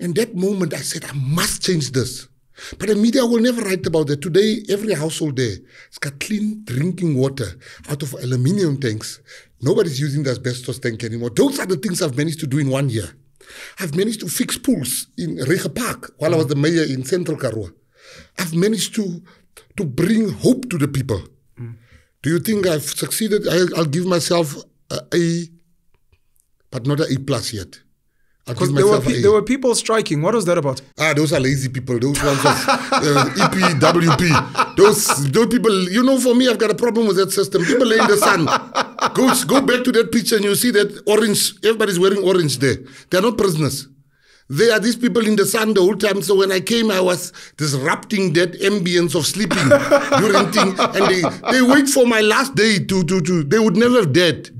And that moment I said, I must change this. But the media will never write about that. Today, every household there has got clean drinking water out of aluminium tanks. Nobody's using the asbestos tank anymore. Those are the things I've managed to do in one year. I've managed to fix pools in Rege Park while I was the mayor in Central Karoo. I've managed to to bring hope to the people. Do you think I've succeeded? I, I'll give myself a A, but not a A plus yet. Because there were there were people striking. What was that about? Ah, those are lazy people. Those ones of uh, EPWP. Those those people. You know, for me, I've got a problem with that system. People lay in the sun. Go go back to that picture and you see that orange. Everybody's wearing orange there. They are not prisoners. They are these people in the sun the whole time. So when I came, I was disrupting that ambience of sleeping *laughs* during thing, and they they wait for my last day to to to. They would never have dared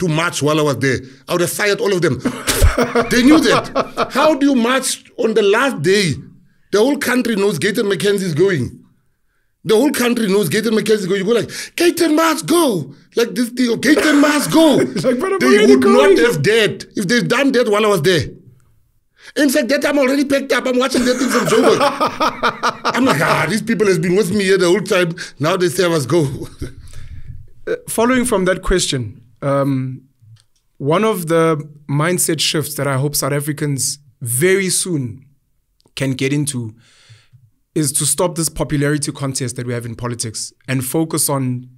to march while I was there. I would have fired all of them. *laughs* they knew that. How do you march on the last day? The whole country knows Gayton McKenzie is going. The whole country knows Gayton McKenzie is going. You go like, Gayton must go. Like this thing, Gayton must go. *laughs* like, they would going. not have dared if they'd done that while I was there. In fact, that I'm already packed up. I'm watching that thing from Joburg. *laughs* I'm like, ah, these people has been with me here the whole time. Now they say I must go. Following from that question, um, one of the mindset shifts that I hope South Africans very soon can get into is to stop this popularity contest that we have in politics and focus on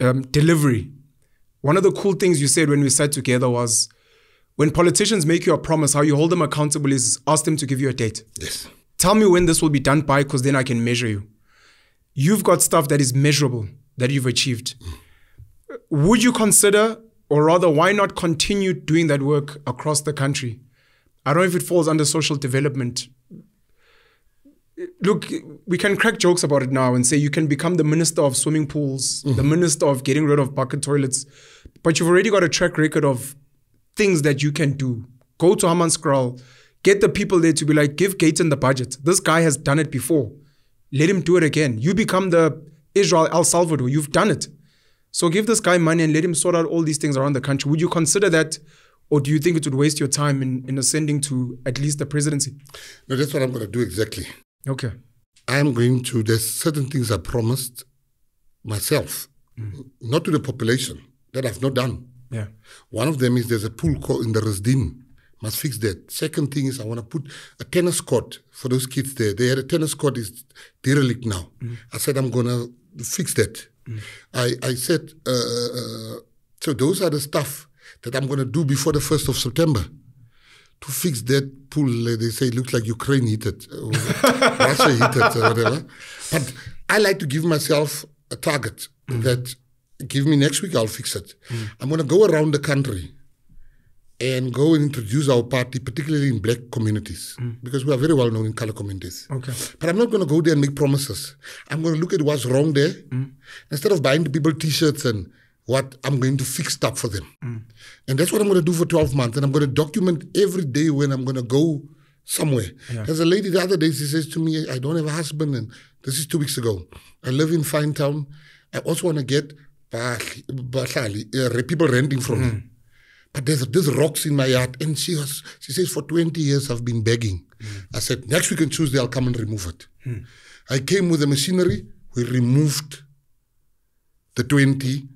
um, delivery. One of the cool things you said when we sat together was when politicians make you a promise, how you hold them accountable is ask them to give you a date. yes. Tell me when this will be done by, because then I can measure you. You've got stuff that is measurable that you've achieved. Would you consider, or rather, why not continue doing that work across the country? I don't know if it falls under social development. Look, we can crack jokes about it now and say you can become the minister of swimming pools, the mm-hmm. minister of getting rid of bucket toilets, but you've already got a track record of things that you can do. Go to Hammanskraal, get the people there to be like, give Gayton the budget. This guy has done it before. Let him do it again. You become the Israel El Salvador. You've done it. So give this guy money and let him sort out all these things around the country. Would you consider that? Or do you think it would waste your time in, in ascending to at least the presidency? No, that's what I'm going to do exactly. Okay. I'm going to, there's certain things I promised myself, mm. not to the population, that I've not done. Yeah. One of them is there's a pool called in the Resdin. Must fix that. Second thing is I want to put a tennis court for those kids there. They had a tennis court is derelict now. I said I'm gonna fix that. I I said uh, uh, so those are the stuff that I'm gonna do before the first of September to fix that pool. uh, They say it looks like Ukraine hit it, or *laughs* Russia hit it, or whatever. But I like to give myself a target that give me next week, I'll fix it. Hmm. I'm going to go around the country and go and introduce our party, particularly in black communities, hmm. because we are very well known in color communities. Okay. But I'm not going to go there and make promises. I'm going to look at what's wrong there. Hmm. Instead of buying the people t-shirts and what, I'm going to fix stuff for them. And that's what I'm going to do for 12 months. And I'm going to document every day when I'm going to go somewhere. There's a lady the other day, she says to me, I don't have a husband. And this is two weeks ago. I live in Fine Town. I also want to get Bahlali, uh, people renting from me. Mm. But there's there's rocks in my yard. And she was she says, for 20 years I've been begging. Mm. I said, next week on Tuesday I'll come and remove it. Mm. I came with the machinery, we removed the 20,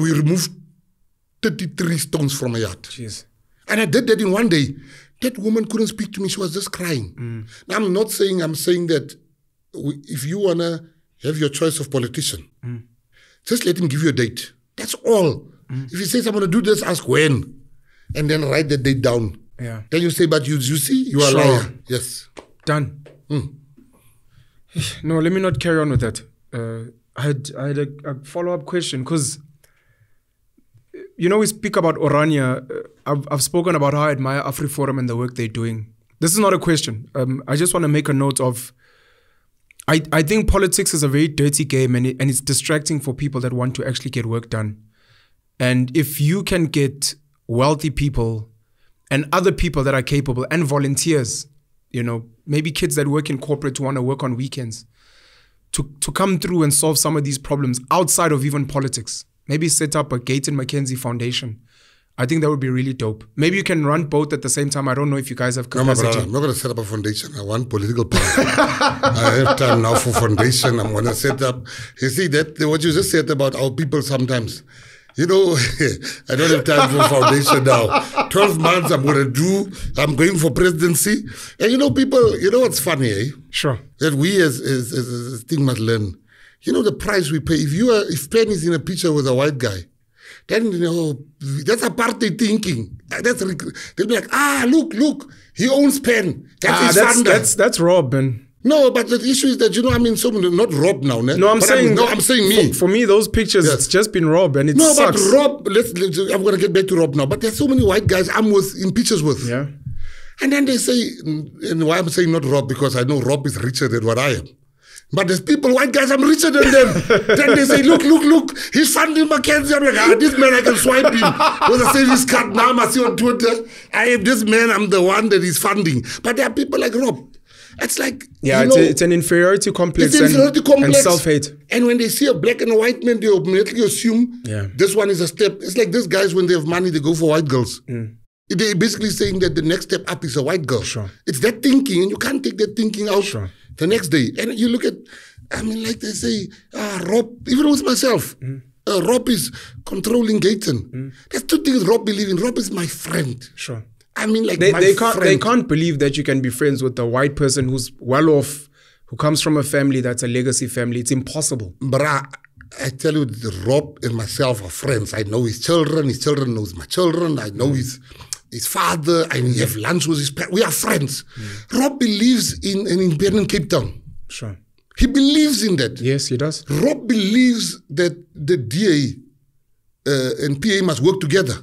we removed 33 stones from my yard. Jeez. And I did that in one day. That woman couldn't speak to me. She was just crying. Now, I'm not saying, I'm saying that if you want to have your choice of politician, just let him give you a date. That's all. If he says, I'm going to do this, ask when. And then write the date down. Yeah. Then you say, but you, you see, you are Sure. liar. Yes. Done. *sighs* No, let me not carry on with that. Uh, I had I had a, a follow up question because you know we speak about Orania. Uh, I've I've spoken about how I admire AfriForum and the work they're doing. This is not a question. Um, I just want to make a note of. I, I think politics is a very dirty game and it, and it's distracting for people that want to actually get work done. And if you can get wealthy people and other people that are capable and volunteers, you know, maybe kids that work in corporate want to work on weekends, to, to come through and solve some of these problems outside of even politics. Maybe set up a Gayton McKenzie Foundation. I think that would be really dope. Maybe you can run both at the same time. I don't know if you guys have No, capacity. brother, I'm not going to set up a foundation. I want political power. *laughs* I have time now for foundation. I'm going to set up. You see that what you just said about our people sometimes. You know, *laughs* I don't have time for foundation now. Twelve months, I'm going to do. I'm going for presidency, and you know, people. You know what's funny, eh? Sure. That we as as, as, as thing must learn. You know the price we pay. If you are, if Pen is in a picture with a white guy, then you know that's apartheid thinking. That's they'll be like, ah, look, look, he owns Pen. That's Ah, his that's, that's, that's Rob, man. no, but the issue is that you know, I mean, so not Rob now. Ne? No, I'm But saying no, I'm saying me. For, for me, those pictures, Yes. it's just been Rob, and it no, sucks. but Rob. Let's, let's. I'm gonna get back to Rob now. But there's so many white guys I'm with in pictures with. yeah. And then they say, and why I'm saying not Rob because I know Rob is richer than what I am. But there's people, white guys, I'm richer than them. *laughs* then they say, look, look, look, he's funding McKenzie. I'm like, ah, this man, I can swipe him with a savings card now. I see on Twitter, I am this man, I'm the one that he's funding. But there are people like Rob. It's like, Yeah, you it's, know, a, it's an inferiority complex, it's inferiority and, complex. and self hate. And when they see a black and a white man, they automatically assume Yeah. this one is a step. It's like these guys, when they have money, they go for white girls. Mm. They're basically saying that the next step up is a white girl. Sure. It's that thinking, and you can't take that thinking out Sure. The next day. And you look at, I mean, like they say, ah, Rob, even with myself, Mm. uh, Rob is controlling Gayton. There's two things Rob believes in. Rob is my friend. Sure. I mean, like They, they can't friend. they can't believe that you can be friends with a white person who's well off, who comes from a family that's a legacy family. It's impossible. Bruh, I tell you, Rob and myself are friends. I know his children. His children knows my children. I know his his father. I have lunch with his parents. We are friends. Rob believes in an independent Cape Town. Sure. He believes in that. Yes, he does. Rob believes that the DA uh, and PA must work together.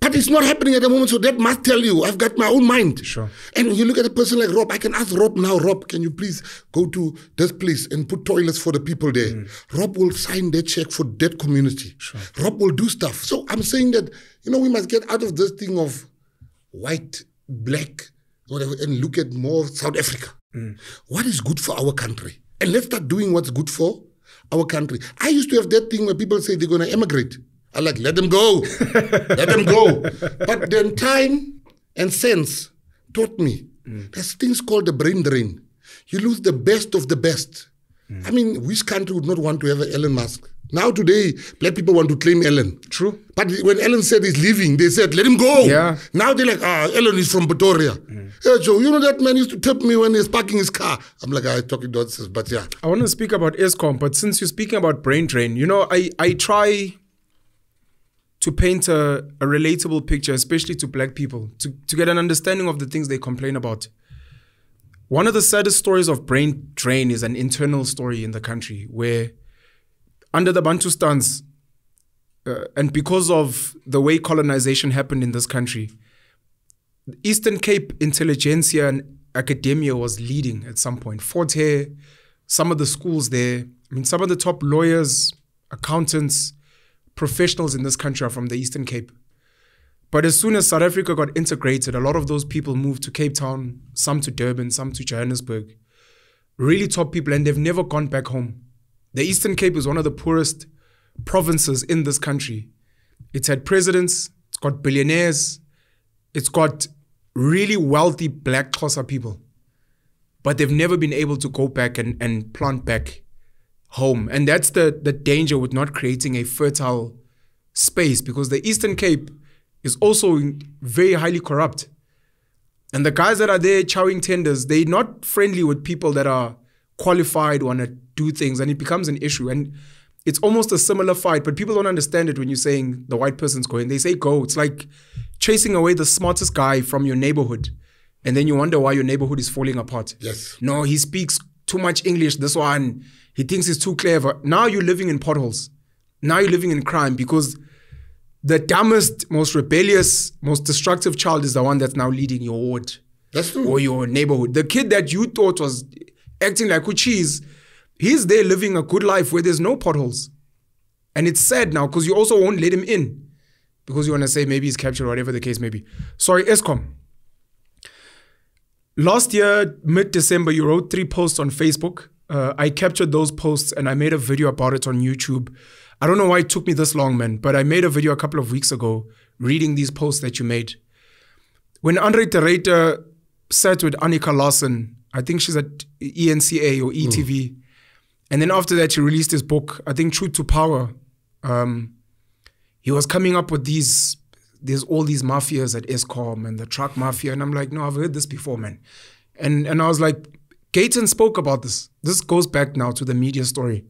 But it's not happening at the moment, so that must tell you I've got my own mind. Sure. And when you look at a person like Rob, I can ask Rob now, Rob, can you please go to this place and put toilets for the people there? Mm. Rob will sign that check for that community. Sure. Rob will do stuff. So I'm saying that, you know, we must get out of this thing of white, black, whatever, and look at more South Africa. Mm. What is good for our country? And let's start doing what's good for our country. I used to have that thing where people say they're going to emigrate. I like, let them go. let them go. *laughs* But then time and sense taught me mm. there's things called the brain drain. You lose the best of the best. Mm. I mean, which country would not want to have an Elon Musk? Now today, black people want to claim Elon. True. But when Elon said he's leaving, they said, let him go. Yeah. Now they're like, ah, Elon is from Pretoria. Mm. Yeah, Joe, you know that man used to tip me when he's parking his car. I'm like, ah, I'm talking nonsense, but yeah. I want to speak about Eskom, but since you're speaking about brain drain, you know, I, I try to paint a, a relatable picture, especially to black people, to, to get an understanding of the things they complain about. One of the saddest stories of brain drain is an internal story in the country where, under the Bantustans, uh, and because of the way colonization happened in this country, Eastern Cape intelligentsia and academia was leading at some point. Fort Hare, some of the schools there, I mean, some of the top lawyers, accountants, professionals in this country are from the Eastern Cape. But as soon as South Africa got integrated, a lot of those people moved to Cape Town, some to Durban, some to Johannesburg. Really top people, and they've never gone back home. The Eastern Cape is one of the poorest provinces in this country. It's had presidents, it's got billionaires, it's got really wealthy black Xhosa people. But they've never been able to go back and, and plant back home. And that's the, the danger with not creating a fertile space because the Eastern Cape is also very highly corrupt. And the guys that are there chowing tenders, they're not friendly with people that are qualified, want to do things, and it becomes an issue. And it's almost a similar fight, but people don't understand it when you're saying the white person's going. They say go. It's like chasing away the smartest guy from your neighborhood. And then you wonder why your neighborhood is falling apart. Yes. No, he speaks too much English. This one, he thinks he's too clever. Now you're living in potholes. Now you're living in crime because the dumbest, most rebellious, most destructive child is the one that's now leading your ward That's true. or your neighborhood. The kid that you thought was acting like a cheese, he's there living a good life where there's no potholes. And it's sad now because you also won't let him in because you want to say maybe he's captured, or whatever the case may be. Sorry, Eskom. Last year, mid December, you wrote three posts on Facebook. Uh, I captured those posts and I made a video about it on YouTube. I don't know why it took me this long, man, but I made a video a couple of weeks ago reading these posts that you made. When Andre de Ruyter sat with Annika Larsen, I think she's at ENCA or ETV, and then after that, she released his book, I think Truth to Power. Um, he was coming up with these there's all these mafias at Eskom and the truck mafia. And I'm like, no, I've heard this before, man. And and I was like, Gayton spoke about this. This goes back now to the media story.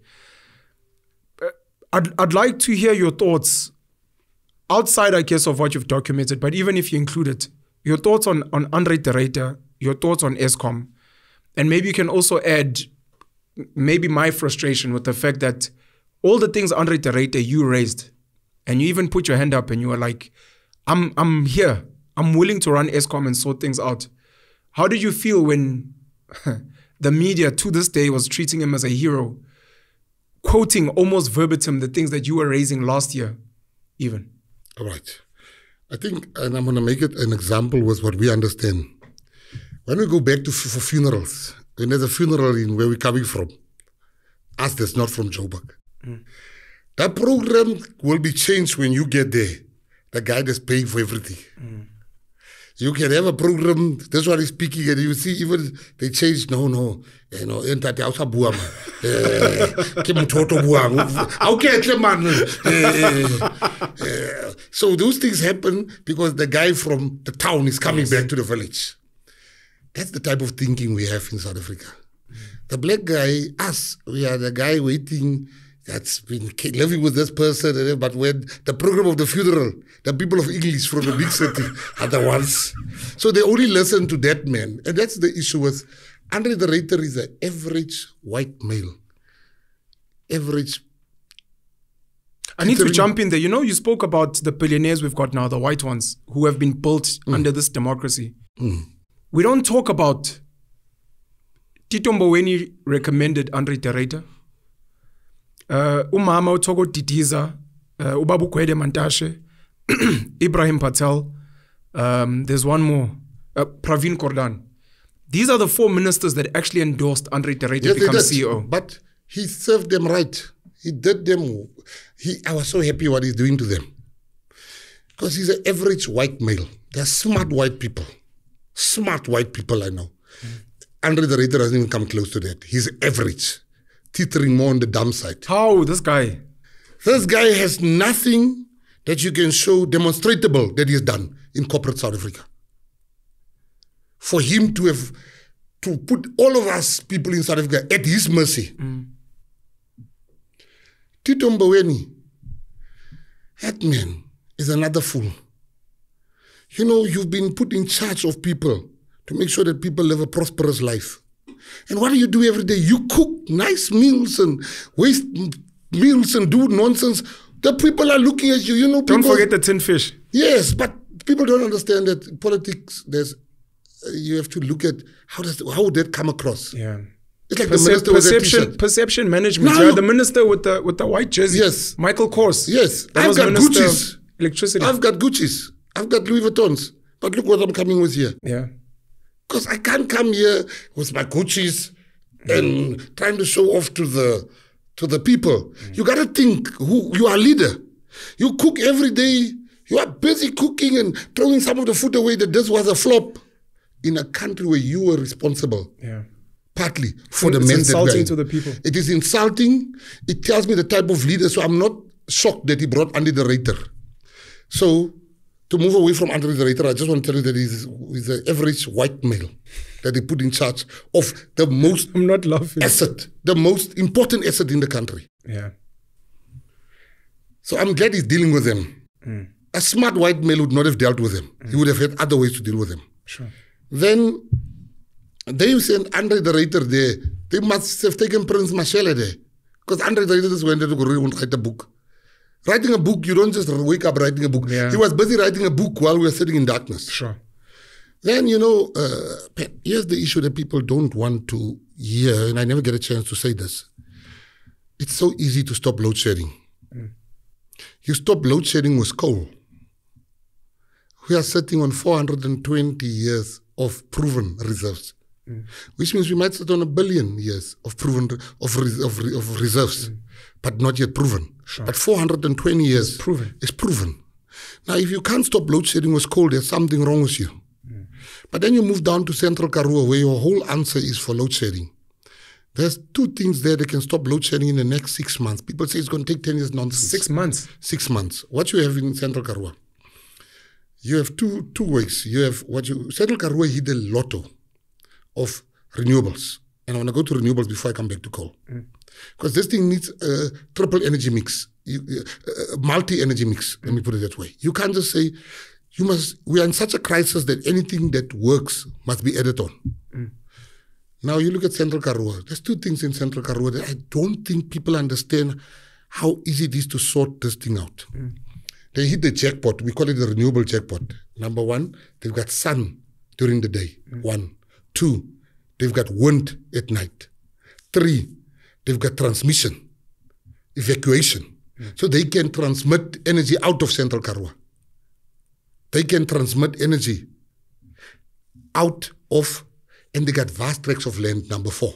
Uh, I'd, I'd like to hear your thoughts outside, I guess, of what you've documented, but even if you include it, your thoughts on, on Andre de Ruyter, your thoughts on Eskom, and maybe you can also add maybe my frustration with the fact that all the things Andre de Ruyter you raised, and you even put your hand up and you were like, I'm I'm here. I'm willing to run Eskom and sort things out. How did you feel when *laughs* the media to this day was treating him as a hero, quoting almost verbatim the things that you were raising last year, even? All right. I think, and I'm going to make it an example with what we understand. When we go back to f- for funerals, when there's a funeral in where we're coming from, us that's not from Joburg, mm. that program will be changed when you get there. The guy that's paying for everything. Mm. You can have a program, that's what he's speaking, and you see even they change, no, no, you know, entate ha o sa bua man. Eh, ke motho o tlo buang. Ha o ketle man. Eh, eh. So those things happen because the guy from the town is coming back to the village. That's the type of thinking we have in South Africa. The black guy, us, we are the guy waiting that's been living with this person, and but when the program of the funeral, the people of English from the big city are the ones. So they only listen to that man. And that's the issue with Andre de Ruyter is an average white male. Average. I need to jump in there. You know, you spoke about the billionaires we've got now, the white ones who have been built mm. under this democracy. Mm. We don't talk about Tito Mboweni recommended Andre de Ruyter. Uh, umama utoko Didiza, uh, Ubabu Gwede Mantashe, *clears throat* Ibrahim Patel. Um, there's one more, uh, Pravin Gordhan. These are the four ministers that actually endorsed Andre de Ruyter to Yes, they become. CEO. But he served them right. He did them. He, I was so happy what he's doing to them. Because he's an average white male. They're smart white people. Smart white people, I know. Andre the doesn't even come close to that. He's average, teetering more on the dumb side. How this guy? This guy has nothing that you can show demonstrable that he's done in corporate South Africa. For him to have to put all of us people in South Africa at his mercy. Tito Mboweni, that man is another fool. You know, you've been put in charge of people to make sure that people live a prosperous life. And what do you do every day? You cook nice meals and waste meals and do nonsense. The people are looking at you. You know, Don't people, forget the tin fish. Yes, but people don't understand that politics. There's uh, you have to look at how does how would that come across? Yeah. It's like the Percep- minister perception, perception management. No. Yeah, the minister with the with the white jersey. Yes. Michael Kors. Yes, That I've got Gucci's. Electricity. I've got Gucci's. I've got Louis Vuittons. But look what I'm coming with here. yeah. Because I can't come here with my Gucci's and trying to show off to the to the people. You gotta think who you are a leader. You cook every day. You are busy cooking and throwing some of the food away that this was a flop in a country where you were responsible Yeah. partly for the It's men insulting to the people. It is insulting. It tells me the type of leader. So I'm not shocked that he brought Andy de Ruyter. So to move away from Andre de Ruyter, I just want to tell you that he's, he's the average white male that they put in charge of the most I'm not laughing. asset, the most important asset in the country. Yeah. So I'm glad he's dealing with them. Mm. A smart white male would not have dealt with him. He would have had other ways to deal with him. Sure. Then they sent Andre de Ruyter there. They must have taken Prince Mashele there. Because Andre the just went there to go write a book. Writing a book, you don't just wake up writing a book. Yeah. He was busy writing a book while we were sitting in darkness. Sure. Then, you know, uh, here's the issue that people don't want to hear, and I never get a chance to say this. It's so easy to stop load shedding. Mm. You stop load shedding with coal. We are sitting on 420 years of proven reserves, mm. which means we might sit on a billion years of proven of, of, of reserves, mm. But not yet proven. Sure. But 420 years proven. is proven. Now, if you can't stop load shedding with coal, there's something wrong with you. But then you move down to Central Karoo, where your whole answer is for load shedding. There's two things there that can stop load shedding in the next six months. People say it's going to take 10 years nonsense. Six months. Six months. What you have in Central Karoo, you have two two ways. You have what you Central Karoo hit the lotto of renewables. And I want to go to renewables before I come back to coal. Mm. Because this thing needs a triple energy mix, multi energy mix. Let me put it that way. You can't just say, you must, we are in such a crisis that anything that works must be added on. Mm. Now you look at Central Karoo. There's two things in Central Karoo that I don't think people understand how easy it is to sort this thing out. Mm. They hit the jackpot. We call it the renewable jackpot. Number one, they've got sun during the day. Mm. One. Two, they've got wind at night. Three, they've got transmission, evacuation. So they can transmit energy out of Central Karoo. They can transmit energy out of, and they got vast tracts of land, number four.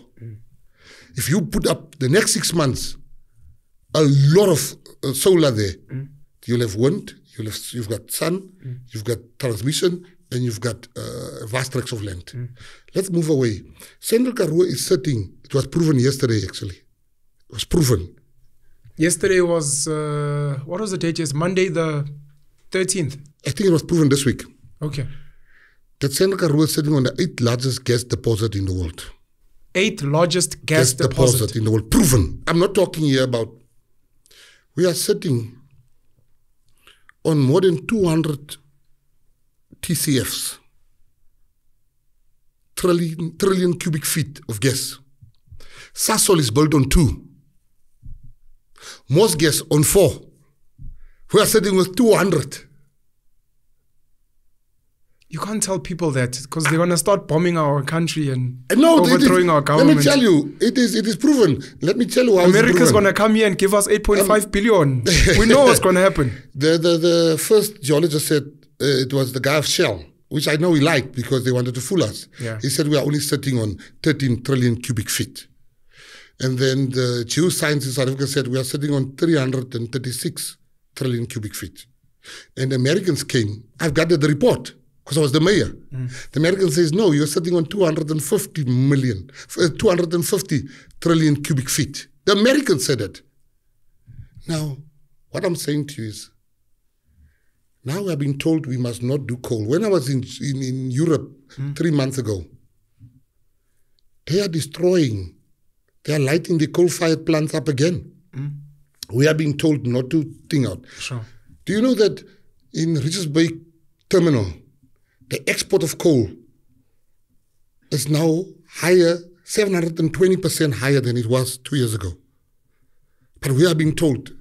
If you put up the next six months, a lot of uh, solar there, you'll have wind, you'll have, you've got sun, you've got transmission, and you've got uh, vast tracts of land. Let's move away. Central Karoo is sitting, it was proven yesterday actually. It was proven. Yesterday was uh, what was the date? Yes, Monday the thirteenth. I think it was proven this week Okay. that Central Karoo is sitting on the eighth largest gas deposit in the world. Eighth largest gas, deposit. in the world. Proven. I'm not talking here about. We are sitting on more than 200 TCFs, trillion, trillion cubic feet of gas. Sasol is built on two. Mossgas on four. We are sitting with 200. You can't tell people that because they're gonna start bombing our country and No, it is- overthrowing our government. Let me tell you, it is it is proven. Let me tell you how America's gonna come here and give us 8.5 um, billion. *laughs* we know what's gonna happen. The, the, the first geologist said it was the guy of Shell, which I know he liked because they wanted to fool us. Yeah. He said we are only sitting on 13 trillion cubic feet. And then the geoscience in South Africa said we are sitting on 336 trillion cubic feet. And the Americans came, I've got the report because I was the mayor. The American says, no, you're sitting on 250 million, uh, 250 trillion cubic feet. The Americans said it. Now, what I'm saying to you is, now we have been told we must not do coal. When I was in, in, in Europe hmm. three months ago, they are destroying, they are lighting the coal fired plants up again. Hmm. We are being told not to thing out. Sure. Do you know that in Richards Bay Terminal, the export of coal is now higher, 720% higher than it was two years ago? But we are being told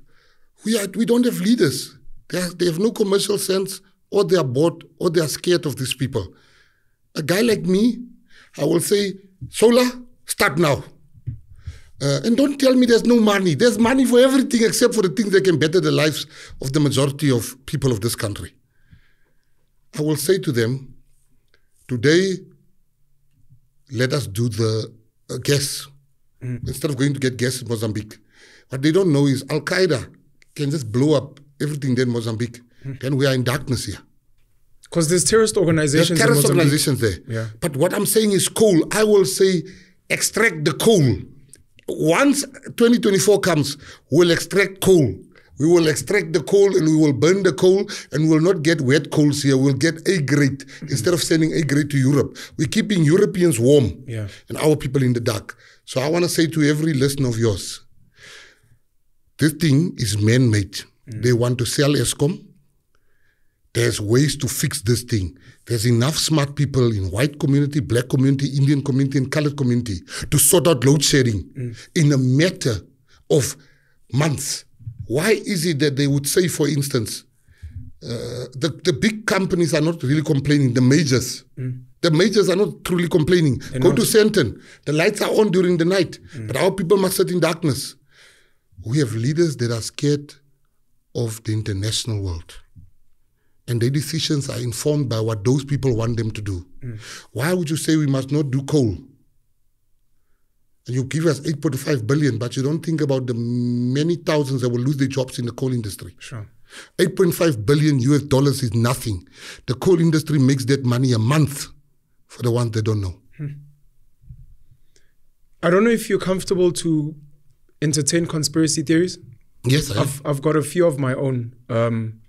we, are, we don't have leaders. They, are, they have no commercial sense, or they are bored, or they are scared of these people. A guy like me, I will say, Solar, start now. Uh, and don't tell me there's no money. There's money for everything except for the things that can better the lives of the majority of people of this country. I will say to them, today, let us do the uh, gas instead of going to get gas in Mozambique. What they don't know is Al Qaeda can just blow up everything there in Mozambique. Then we are in darkness here. Because there's terrorist There's organizations. in terrorist organizations there. Yeah. But what I'm saying is coal. I will say extract the coal. Once 2024 comes, we'll extract coal. We will extract the coal and we will burn the coal and we will not get wet coals here. We'll get A grade instead of sending A grade to Europe. We're keeping Europeans warm Yeah. and our people in the dark. So I want to say to every listener of yours, this thing is They want to sell Eskom. There's ways to fix this thing. There's enough smart people in white community, black community, Indian community, and colored community to sort out load shedding in a matter of months. Why is it that they would say, for instance, uh, the, the big companies are not really complaining, the majors. The majors are not truly complaining. Go not. to Sandton. The lights are on during the night, but our people must sit in darkness. We have leaders that are scared of the international world. And their decisions are informed by what those people want them to do. Mm. Why would you say we must not do coal? And you give us 8.5 billion, but you don't think about the many thousands that will lose their jobs in the coal industry. Sure. 8.5 billion US dollars is nothing. The coal industry makes that money a month for the ones that don't know. Hmm. I don't know if you're comfortable to entertain conspiracy theories. Yes, I I've I've got a few of my own. Um,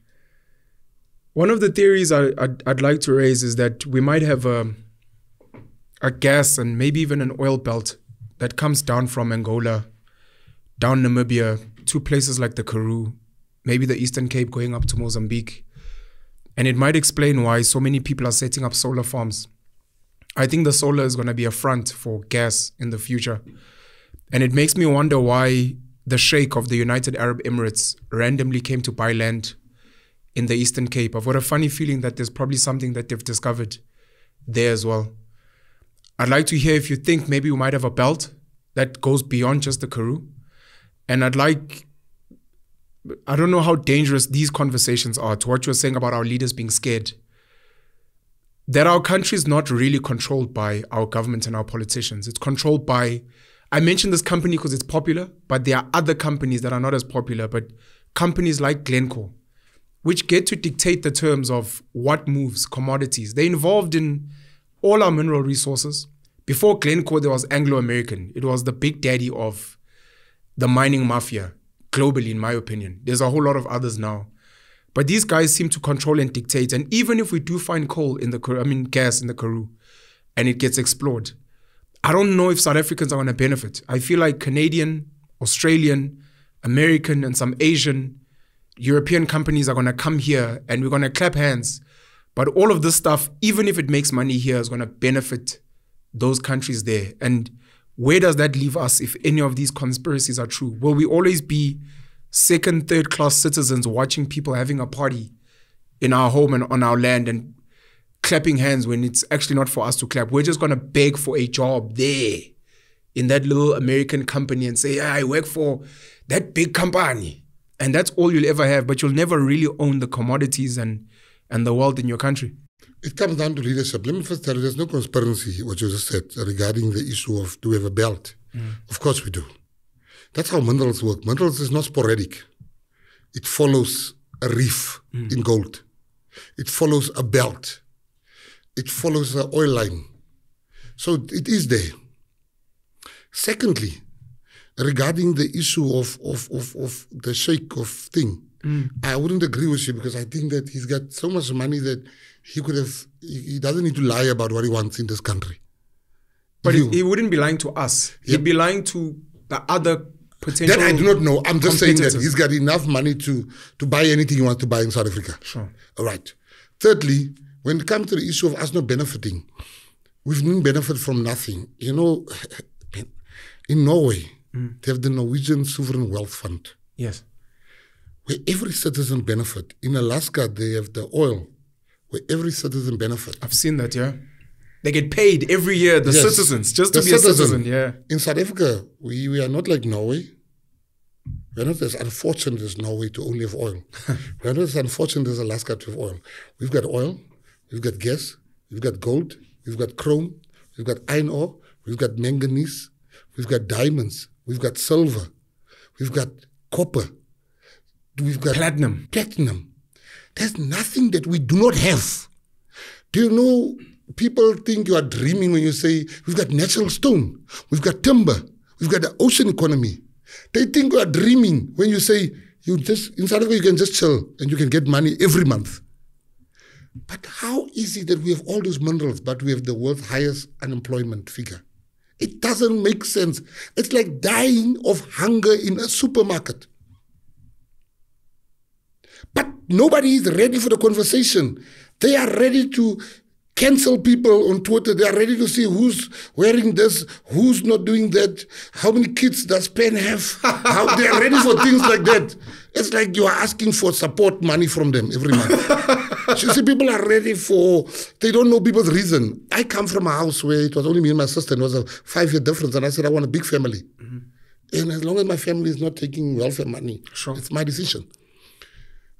one of the theories I, I'd, I'd like to raise is that we might have a a gas and maybe even an oil belt that comes down from Angola, down Namibia to places like the Karoo, maybe the Eastern Cape going up to Mozambique, and it might explain why so many people are setting up solar farms. I think the solar is going to be a front for gas in the future. And it makes me wonder why the Sheikh of the United Arab Emirates randomly came to buy land in the Eastern Cape. I've got a funny feeling that there's probably something that they've discovered there as well. I'd like to hear if you think maybe we might have a belt that goes beyond just the Karoo. And I'd like, I don't know how dangerous these conversations are to what you're saying about our leaders being scared. That our country is not really controlled by our government and our politicians. It's controlled by I mentioned this company because it's popular, but there are other companies that are not as popular, but companies like Glencore, which get to dictate the terms of what moves, commodities. They're involved in all our mineral resources. Before Glencore, there was Anglo American. It was the big daddy of the mining mafia globally, in my opinion. There's a whole lot of others now. But these guys seem to control and dictate. And even if we do find coal in the, I mean, gas in the Karoo, and it gets explored, I don't know if South Africans are going to benefit. I feel like Canadian, Australian, American, and some Asian, European companies are going to come here and we're going to clap hands. But all of this stuff, even if it makes money here, is going to benefit those countries there. And where does that leave us if any of these conspiracies are true? Will we always be second, third class citizens watching people having a party in our home and on our land and clapping hands when it's actually not for us to clap. We're just gonna beg for a job there in that little American company and say, I work for that big company. And that's all you'll ever have, but you'll never really own the commodities and and the wealth in your country. It comes down to leadership. Let me first tell you, there's no conspiracy, what you just said, regarding the issue of do we have a belt? Mm. Of course we do. That's how minerals work. Minerals is not sporadic. It follows a reef mm. in gold. It follows a belt. It follows the oil line. So it is there. Secondly, regarding the issue of, of, of, of the Sheikh of thing, mm. I wouldn't agree with you because I think that he's got so much money that he could have, he doesn't need to lie about what he wants in this country. But he, he wouldn't be lying to us. Yeah. He'd be lying to the other potential. That I do not know. I'm just saying that he's got enough money to, to buy anything he wants to buy in South Africa. Sure. All right. Thirdly, when it comes to the issue of us not benefiting, we've didn't benefit from nothing. You know, *laughs* in Norway, hmm. they have the Norwegian Sovereign Wealth Fund, Yes. where every citizen benefit. In Alaska, they have the oil, where every citizen benefit. I've seen that, yeah. They get paid every year, the Yes. citizens, just to The be a citizen, yeah. In South Africa, we, we are not like Norway. We are not as unfortunate as Norway to only have oil. *laughs* we are not as unfortunate as Alaska to have oil. We've got oil, we've got gas, we've got gold, we've got chrome, we've got iron ore, we've got manganese, we've got diamonds, we've got silver, we've got copper, we've got Platinum. platinum. There's nothing that we do not have. Do you know people think you are dreaming when you say we've got natural stone, we've got timber, we've got the ocean economy. They think you are dreaming when you say You just in South Africa you can just chill and you can get money every month. But how is it that we have all those minerals, but we have the world's highest unemployment figure? It doesn't make sense. It's like dying of hunger in a supermarket. But nobody is ready for the conversation. They are ready to cancel people on Twitter. They are ready to see who's wearing this, who's not doing that, how many kids does Pen have. How, they are ready for things like that. It's like you are asking for support money from them every month. *laughs* *laughs* you see, people are ready for, they don't know people's reason. I come from a house where it was only me and my sister, and it was a five year difference. And I said, I want a big family. Mm-hmm. And as long as my family is not taking welfare money, Sure. it's my decision.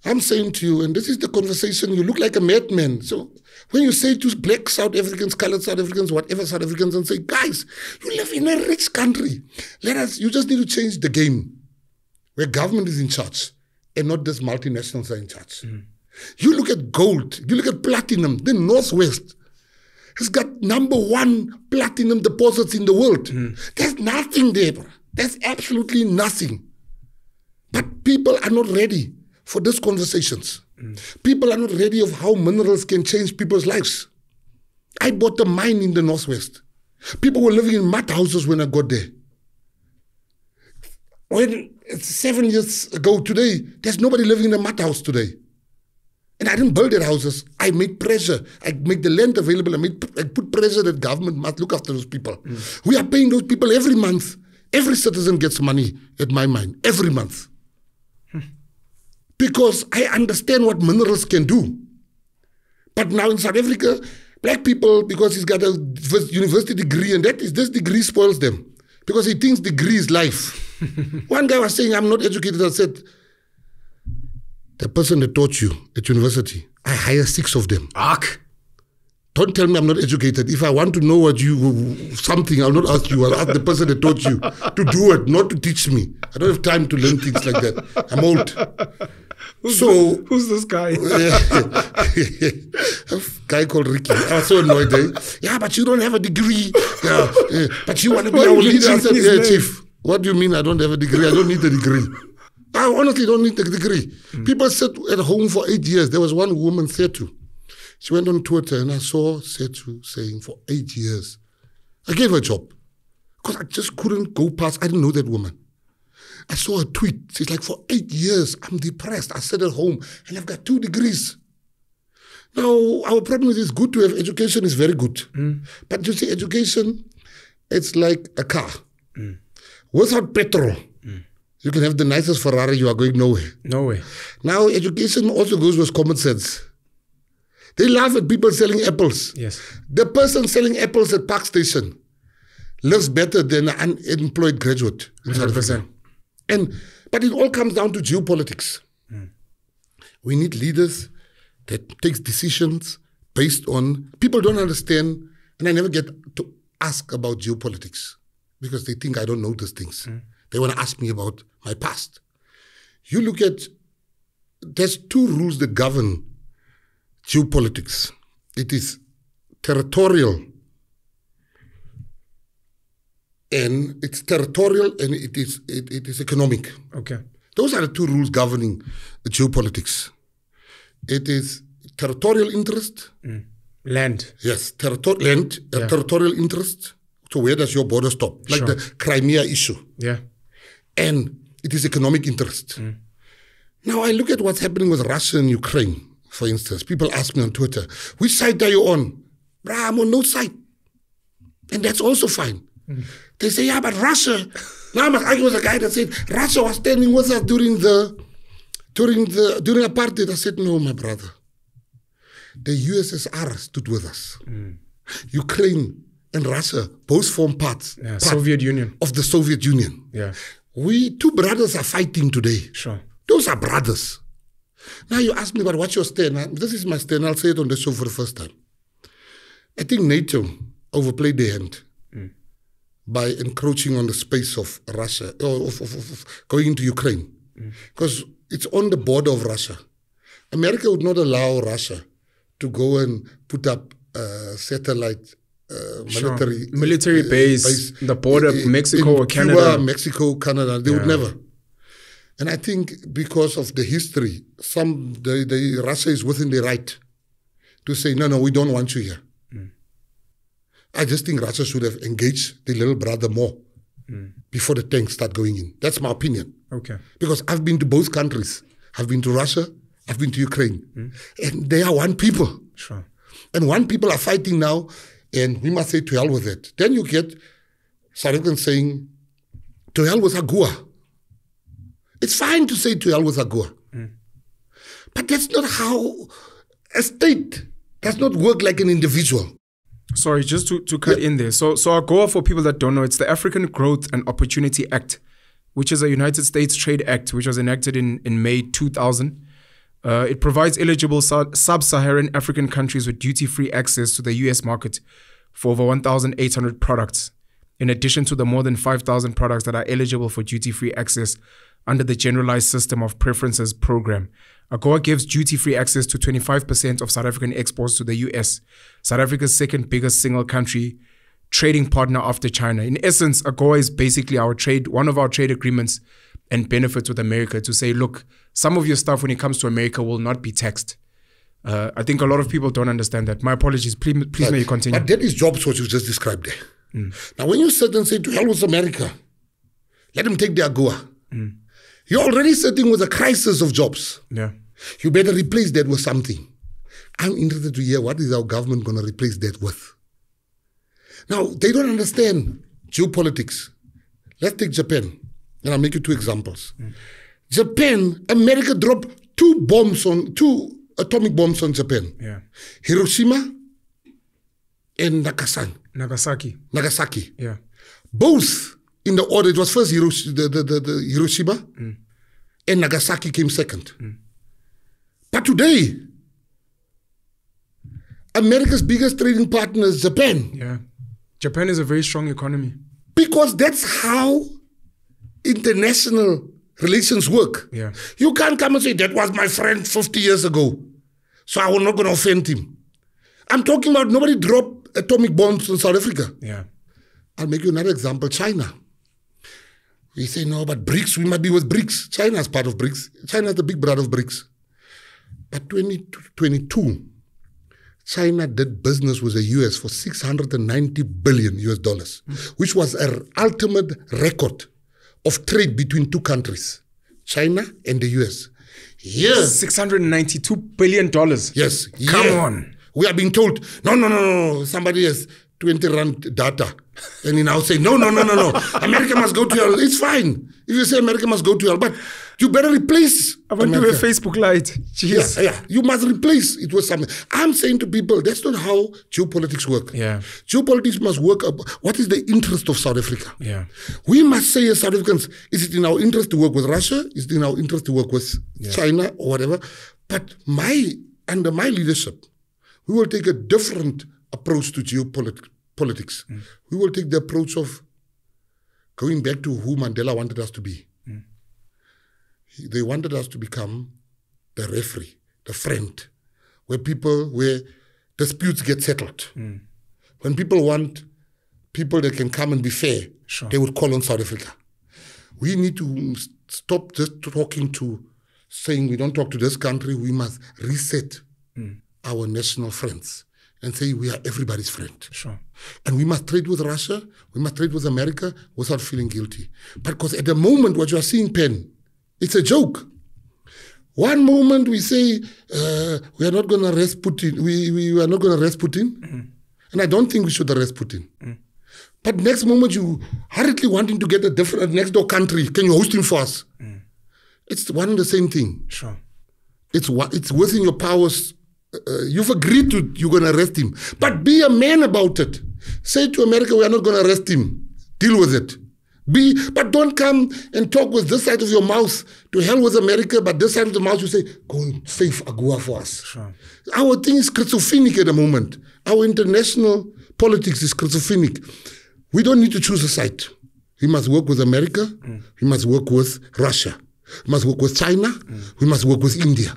I'm saying to you, and this is the conversation, you look like a madman. So when you say to black South Africans, colored South Africans, whatever South Africans, and say, guys, you live in a rich country. Let us, you just need to change the game where government is in charge and not this multinationals are in charge. You look at gold, you look at platinum, the Northwest has got number one platinum deposits in the world. Hmm. There's nothing there, bro. There's absolutely nothing. But people are not ready for these conversations. Hmm. People are not ready of how minerals can change people's lives. I bought a mine in the Northwest. People were living in mud houses when I got there. When seven years ago today, there's nobody living in a mud house today. And I didn't build their houses. I made pressure. I make the land available. I, made, I put pressure that government must look after those people. Hmm. We are paying those people every month. Every citizen gets money at my mind, every month. Hmm. Because I understand what minerals can do. But now in South Africa, black people, because he's got a university degree, and that is this degree spoils them. Because he thinks degree is life. *laughs* One guy was saying, I'm not educated. I said, the person that taught you at university, I hire six of them. Ark. Don't tell me I'm not educated. If I want to know what you something, I'll not ask you. I'll ask the person that taught you to do it, not to teach me. I don't have time to learn things like that. I'm old. so Who's this guy? *laughs* a guy called Ricky. I was so annoyed. Eh? Yeah, but you don't have a degree. Yeah, eh, but you want to be our leader. I said, yeah, chief. What do you mean I don't have a degree? I don't need a degree. I honestly don't need a degree. People sit at home for eight years. There was one woman, Setu. She went on Twitter and I saw Setu saying for eight years. I gave her a job because I just couldn't go past. I didn't know that woman. I saw a tweet. She's like, for eight years, I'm depressed. I sit at home and I've got two degrees. Now, our problem is it's good to have education, is very good. But you see, education, it's like a car. Mm. Without petrol, you can have the nicest Ferrari, you are going nowhere. No way. Now, education also goes with common sense. They laugh at people selling apples. Yes. The person selling apples at Park Station lives better than an unemployed graduate in 100%. Africa. And but it all comes down to geopolitics. Hmm. We need leaders that takes decisions based on people don't understand, and I never get to ask about geopolitics because they think I don't know those things. Hmm. They want to ask me about my past. You look at there's two rules that govern geopolitics. It is territorial and it's territorial and it is it, it is economic. Okay. Those are the two rules governing geopolitics. It is territorial interest, Land. yes, territor- land, uh, Yeah. territorial interest. So where does your border stop? Like Sure. the Crimea issue. Yeah. And it is economic interest. Mm. Now I look at what's happening with Russia and Ukraine, for instance. People ask me on Twitter, which side are you on? Bruh, I'm on no side. And that's also fine. Mm. They say, yeah, but Russia. *laughs* Now I must argue with a guy that said Russia was standing with us during the during the during apartheid. I said, no, my brother. The USSR stood with us. Mm. Ukraine and Russia both form parts Yeah. part Soviet Union. of the Soviet Union. Yeah. We two brothers are fighting today. Sure. Those are brothers. Now you ask me about what's your stand. Uh, This is my stand. I'll say it on the show for the first time. I think NATO overplayed their hand by encroaching on the space of Russia, or of, of, of- going into Ukraine, because it's on the border of Russia. America would not allow Russia to go and put up uh, satellite uh, Sure. military Military uh, base, the border, in- Mexico in or Cuba, Canada. Mexico, Canada. They would never. And I think because of the history, some the, the Russia is within the right to say, no, no, we don't want you here. I just think Russia should have engaged the little brother more before the tanks start going in. That's my opinion. Okay. Because I've been to both countries. I've been to Russia, I've been to Ukraine. And they are one people. Sure. And one people are fighting now, and we must say to hell with it. Then you get South Africans saying, to hell with AGOA. It's fine to say to hell with AGOA. Mm. But that's not how a state does not work like an individual. Sorry, just to, to cut in there. So, so AGOA, for people that don't know, it's the African Growth and Opportunity Act, which is a United States Trade Act, which was enacted in, in May 2000. Uh, it provides eligible sub Saharan African countries with duty free access to the US market for over 1,800 products, in addition to the more than 5,000 products that are eligible for duty free access under the Generalized System of Preferences program. AGOA gives duty free access to 25% of South African exports to the US, South Africa's second biggest single country trading partner after China. In essence, AGOA is basically our trade, one of our trade agreements and benefits with America to say, look, some of your stuff when it comes to America will not be taxed. Uh, I think a lot of people don't understand that. My apologies. Please, please may you continue. But that is jobs what you just described there. Mm. Now, when you sit and say to hell with America, let them take their AGOA. Mm. You're already sitting with a crisis of jobs. yeah. You better replace that with something. I'm interested to hear what is our government going to replace that with. Now, they don't understand geopolitics. Let's take Japan, and I'll make you two examples. Mm. Japan, America dropped two bombs on, two atomic bombs on Japan Yeah. Hiroshima and Nagasaki. Nagasaki. Nagasaki. Yeah. Both in the order, it was first Hirosh- the, the, the, the Hiroshima, mm. and Nagasaki came second. Mm. But today, America's biggest trading partner is Japan. Yeah. Japan is a very strong economy. Because that's how international relations work. Yeah. You can't come and say, that was my friend 50 years ago. So I was not going to offend him. I'm talking about nobody dropped atomic bombs in South Africa. Yeah. I'll make you another example China. We say, no, but BRICS, we might be with BRICS. China is part of BRICS. China is the big brother of BRICS. But 2022, China did business with the US for 690 billion US dollars, which was an ultimate record of trade between two countries, China and the US. Yes. $692 billion. Yes. Come yeah. on. We are being told, no, no, no, no, no. Somebody has 20 rand data. And he now say, no, no, no, no, no. America must go to hell. It's fine. If you say America must go to hell, but you better replace I went to a America. Facebook Lite. Yeah, Jeez. yeah. You must replace it with something. I'm saying to people, that's not how geopolitics work. Yeah. Geopolitics must work. Up. What is the interest of South Africa? Yeah. We must say as South Africans, is it in our interest to work with Russia? Is it in our interest to work with China or whatever? But my under my leadership, we will take a different approach to geopolitics. Politics. Mm. We will take the approach of going back to who Mandela wanted us to be. Mm. He- They wanted us to become the referee, the friend, where people, where disputes get settled. Mm. When people want people that can come and be fair, Sure. they would call on South Africa. We need to stop just talking to, saying we don't talk to this country. We must reset our national friends and say we are everybody's friend. Sure. And we must trade with Russia, we must trade with America without feeling guilty. Because at the moment, what you are seeing, Pen, it's a joke. One moment we say uh, we are not going to arrest Putin, we, we are not going to arrest Putin, mm-hmm. and I don't think we should arrest Putin. Mm-hmm. But next moment you hurriedly wanting to get a different next door country, can you host him for us? Mm. It's one and the same thing. Sure. It's it's within your powers. Uh, you've agreed to you're going to arrest him, but be a man about it. Say to America, we are not going to arrest him. Deal with it. Be, but don't come and talk with this side of your mouth. To hell with America, but this side of the mouth you say, go and save AGOA for us. Sure. Our thing is schizophrenic at the moment. Our international politics is schizophrenic. We don't need to choose a side. We must work with America. We must work with Russia. We must work with China. We must work with India.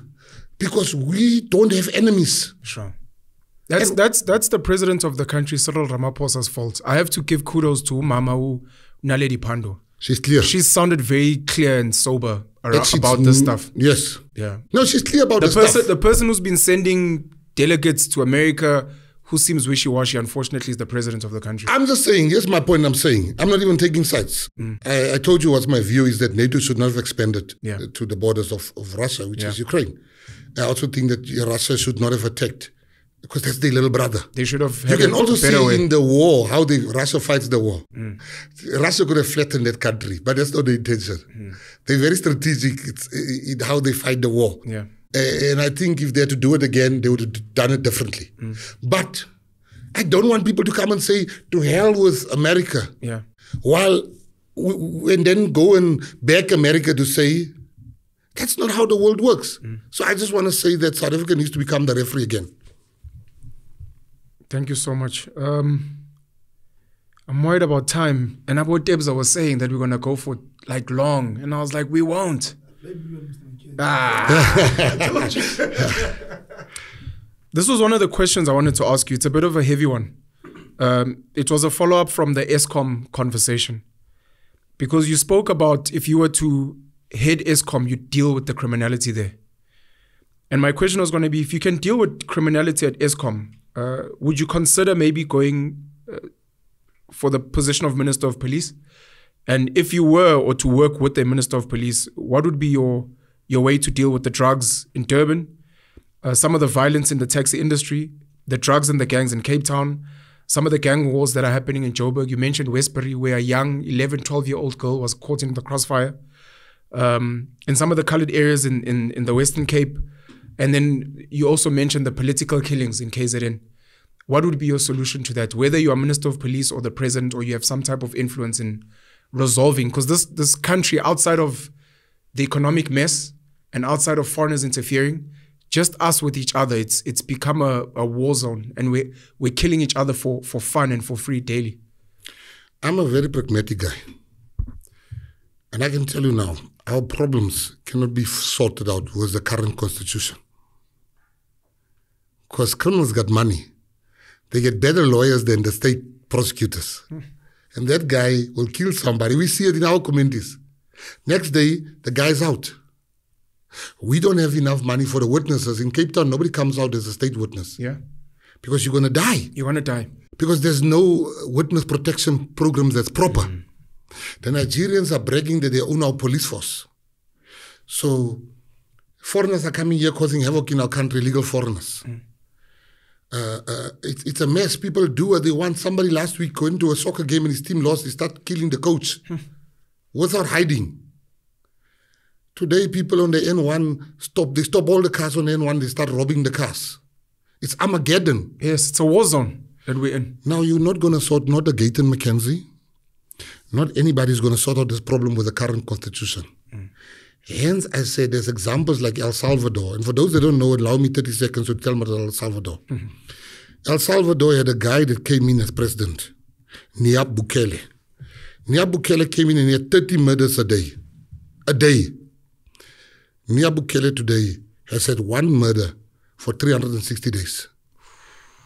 Because we don't have enemies. Sure. That's that's that's the president of the country, Cyril Ramaphosa's fault. I have to give kudos to Mama U Naledi Pandor. She's clear. She sounded very clear and sober about this stuff. Yes. Yeah. No, she's clear about The the, person, stuff. the person who's been sending delegates to America, who seems wishy-washy, unfortunately, is the president of the country. I'm just saying, here's my point I'm saying. I'm not even taking sides. I, I told you what my view is that NATO should not have expanded Yeah. uh, to the borders of, of Russia, which Yeah. is Ukraine. I also think that Russia should not have attacked because that's their little brother. They should have You can also see way. in the war how the Russia fights the war. Mm. Russia could have flattened that country, but that's not the intention. Mm. They're very strategic in how they fight the war. Yeah. And I think if they had to do it again, they would have done it differently. Mm. But I don't want people to come and say, to hell with America, Yeah. while and then go and back America to say, that's not how the world works. So I just want to say that South Africa needs to become the referee again. Thank you so much. Um, I'm worried about time. And about Debs, I was saying that we're going to go for like long. And I was like, we won't. Ah. *laughs* this was one of the questions I wanted to ask you. It's a bit of a heavy one. Um, it was a follow up from the Eskom conversation. Because you spoke about if you were to head Eskom, you deal with the criminality there. And my question was going to be if you can deal with criminality at Eskom, uh, would you consider maybe going uh, for the position of Minister of Police? And if you were or to work with the Minister of Police, what would be your your way to deal with the drugs in Durban, uh, some of the violence in the taxi industry, the drugs and the gangs in Cape Town, some of the gang wars that are happening in Joburg? You mentioned Westbury, where a young 11, 12 year old girl was caught in the crossfire. Um, in some of the colored areas in, in, in the Western Cape. And then you also mentioned the political killings in KZN. What would be your solution to that? Whether you are Minister of Police or the President or you have some type of influence in resolving, because this, this country, outside of the economic mess and outside of foreigners interfering, just us with each other, it's it's become a, a war zone and we're, we're killing each other for, for fun and for free daily. I'm a very pragmatic guy. And I can tell you now, our problems cannot be sorted out with the current constitution. Because criminals got money. They get better lawyers than the state prosecutors. Hmm. And that guy will kill somebody. We see it in our communities. Next day, the guy's out. We don't have enough money for the witnesses. In Cape Town, nobody comes out as a state witness Yeah. because you're going to die You're going to die. because there's no witness protection programs that's proper. Hmm. The Nigerians are bragging that they own our police force. So foreigners are coming here causing havoc in our country, legal foreigners. Uh, uh, it, it's a mess. People do what they want. Somebody last week went to a soccer game and his team lost. He started killing the coach without hiding. Today, people on the N1 stop. They stop all the cars on the N1. They start robbing the cars. It's Armageddon. Yes, it's a war zone that we're in. Now you're not going to sort not a Gayton McKenzie, not anybody's going to sort out this problem with the current constitution. Hence, I say there's examples like El Salvador, and for those that don't know, allow me 30 seconds to tell about El Salvador. El Salvador had a guy that came in as president, Nayib Bukele. Nayib Bukele came in and he had 30 murders a day, a day. Nayib Bukele today has had one murder for 360 days.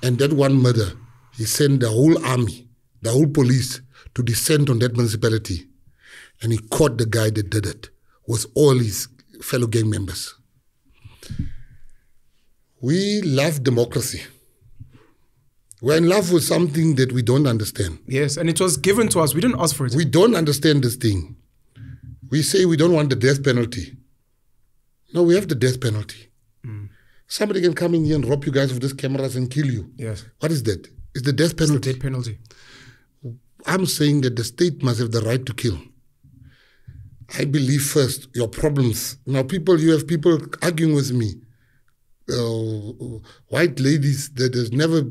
And that one murder, he sent the whole army, the whole police to descend on that municipality. And he caught the guy that did it with all his fellow gang members. We love democracy. We're in love with something that we don't understand. Yes, and it was given to us. We didn't ask for it. We don't understand this thing. We say we don't want the death penalty. No, we have the death penalty. Mm. Somebody can come in here and rob you guys with these cameras and kill you. yes, What is that? It's the death it's the penalty. death penalty. I'm saying that the state must have the right to kill. I believe first your problems. Now, people, you have people arguing with me. Uh, white ladies that has never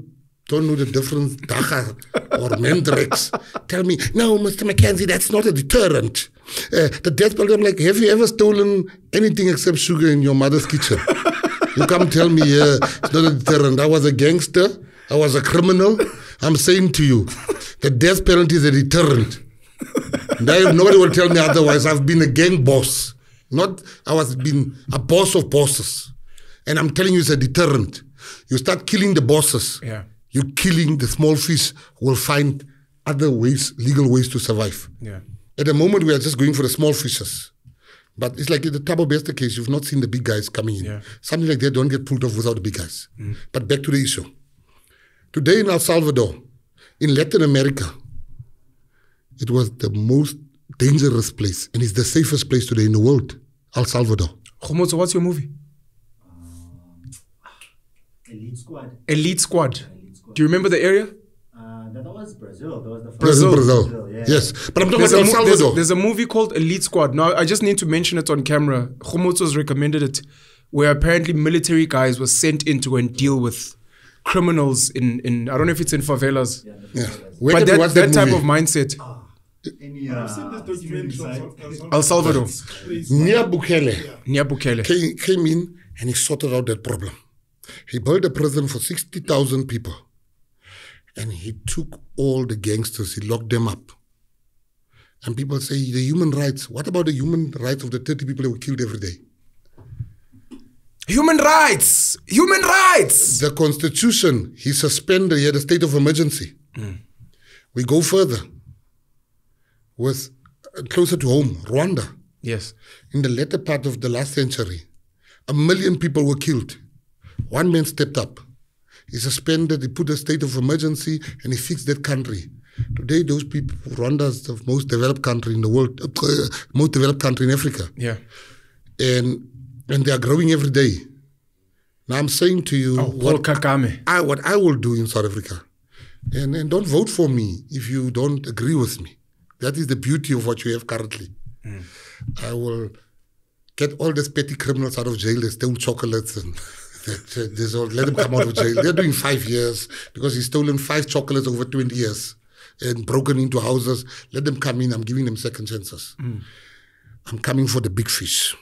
don't know the difference, dagga or Mandrax. *laughs* Tell me, no, Mr. McKenzie, that's not a deterrent. Uh, the death penalty. I'm like, have you ever stolen anything except sugar in your mother's kitchen? *laughs* you come tell me, uh, it's not a deterrent. I was a gangster. I was a criminal. I'm saying to you, the death penalty is a deterrent. Nobody will tell me otherwise. I've been a gang boss. Not, I was been a boss of bosses. And I'm telling you, it's a deterrent. You start killing the bosses. Yeah. You're killing the small fish who will find other ways, legal ways to survive. Yeah. At the moment, we are just going for the small fishes. But it's like in the Thabo Bester case, you've not seen the big guys coming in. Yeah. Something like that don't get pulled off without the big guys. Mm. But back to the issue. Today in El Salvador, in Latin America, it was the most dangerous place and it's the safest place today in the world. El Salvador. Khomotso, what's your movie? Elite squad. Elite Squad. Elite squad. Do you remember the area? Uh, that was Brazil. That was the first Brazil. Brazil. Brazil, yeah. Yes. But I'm talking There's about a, El mo- there's, Salvador. there's a movie called Elite Squad. Now, I just need to mention it on camera. Khomotso's recommended it, where apparently military guys were sent in to go and deal with criminals in, in I don't know if it's in favelas. Yeah, yeah. Where but can we that, that type movie? of mindset. Any, uh, I've seen this documentary Steven from Desai. El Salvador, Nayib Bukele. Nayib Bukele. came, came in and he sorted out that problem. He built a prison for 60,000 people. And he took all the gangsters, he locked them up. And people say, the human rights. What about the human rights of the 30 people that were killed every day? Human rights! Human rights! The constitution, he suspended, he had a state of emergency. We go further with uh, closer to home, Rwanda. Yes. In the latter part of the last century, a million people were killed. One man stepped up. He suspended, he put a state of emergency, and he fixed that country. Today, those people, Rwanda is the most developed country in the world, uh, *laughs* most developed country in Africa, Yeah. and and they are growing every day. Now I'm saying to you, Oh, what. I what I will do in South Africa, and and don't vote for me if you don't agree with me. That is the beauty of what you have currently. Hmm. I will get all these petty criminals out of jail. They steal chocolates and *laughs* that, all, let them come out of jail. They're doing five years because he's stolen five chocolates over 20 years and broken into houses. Let them come in. I'm giving them second chances. Hmm. I'm coming for the big fish.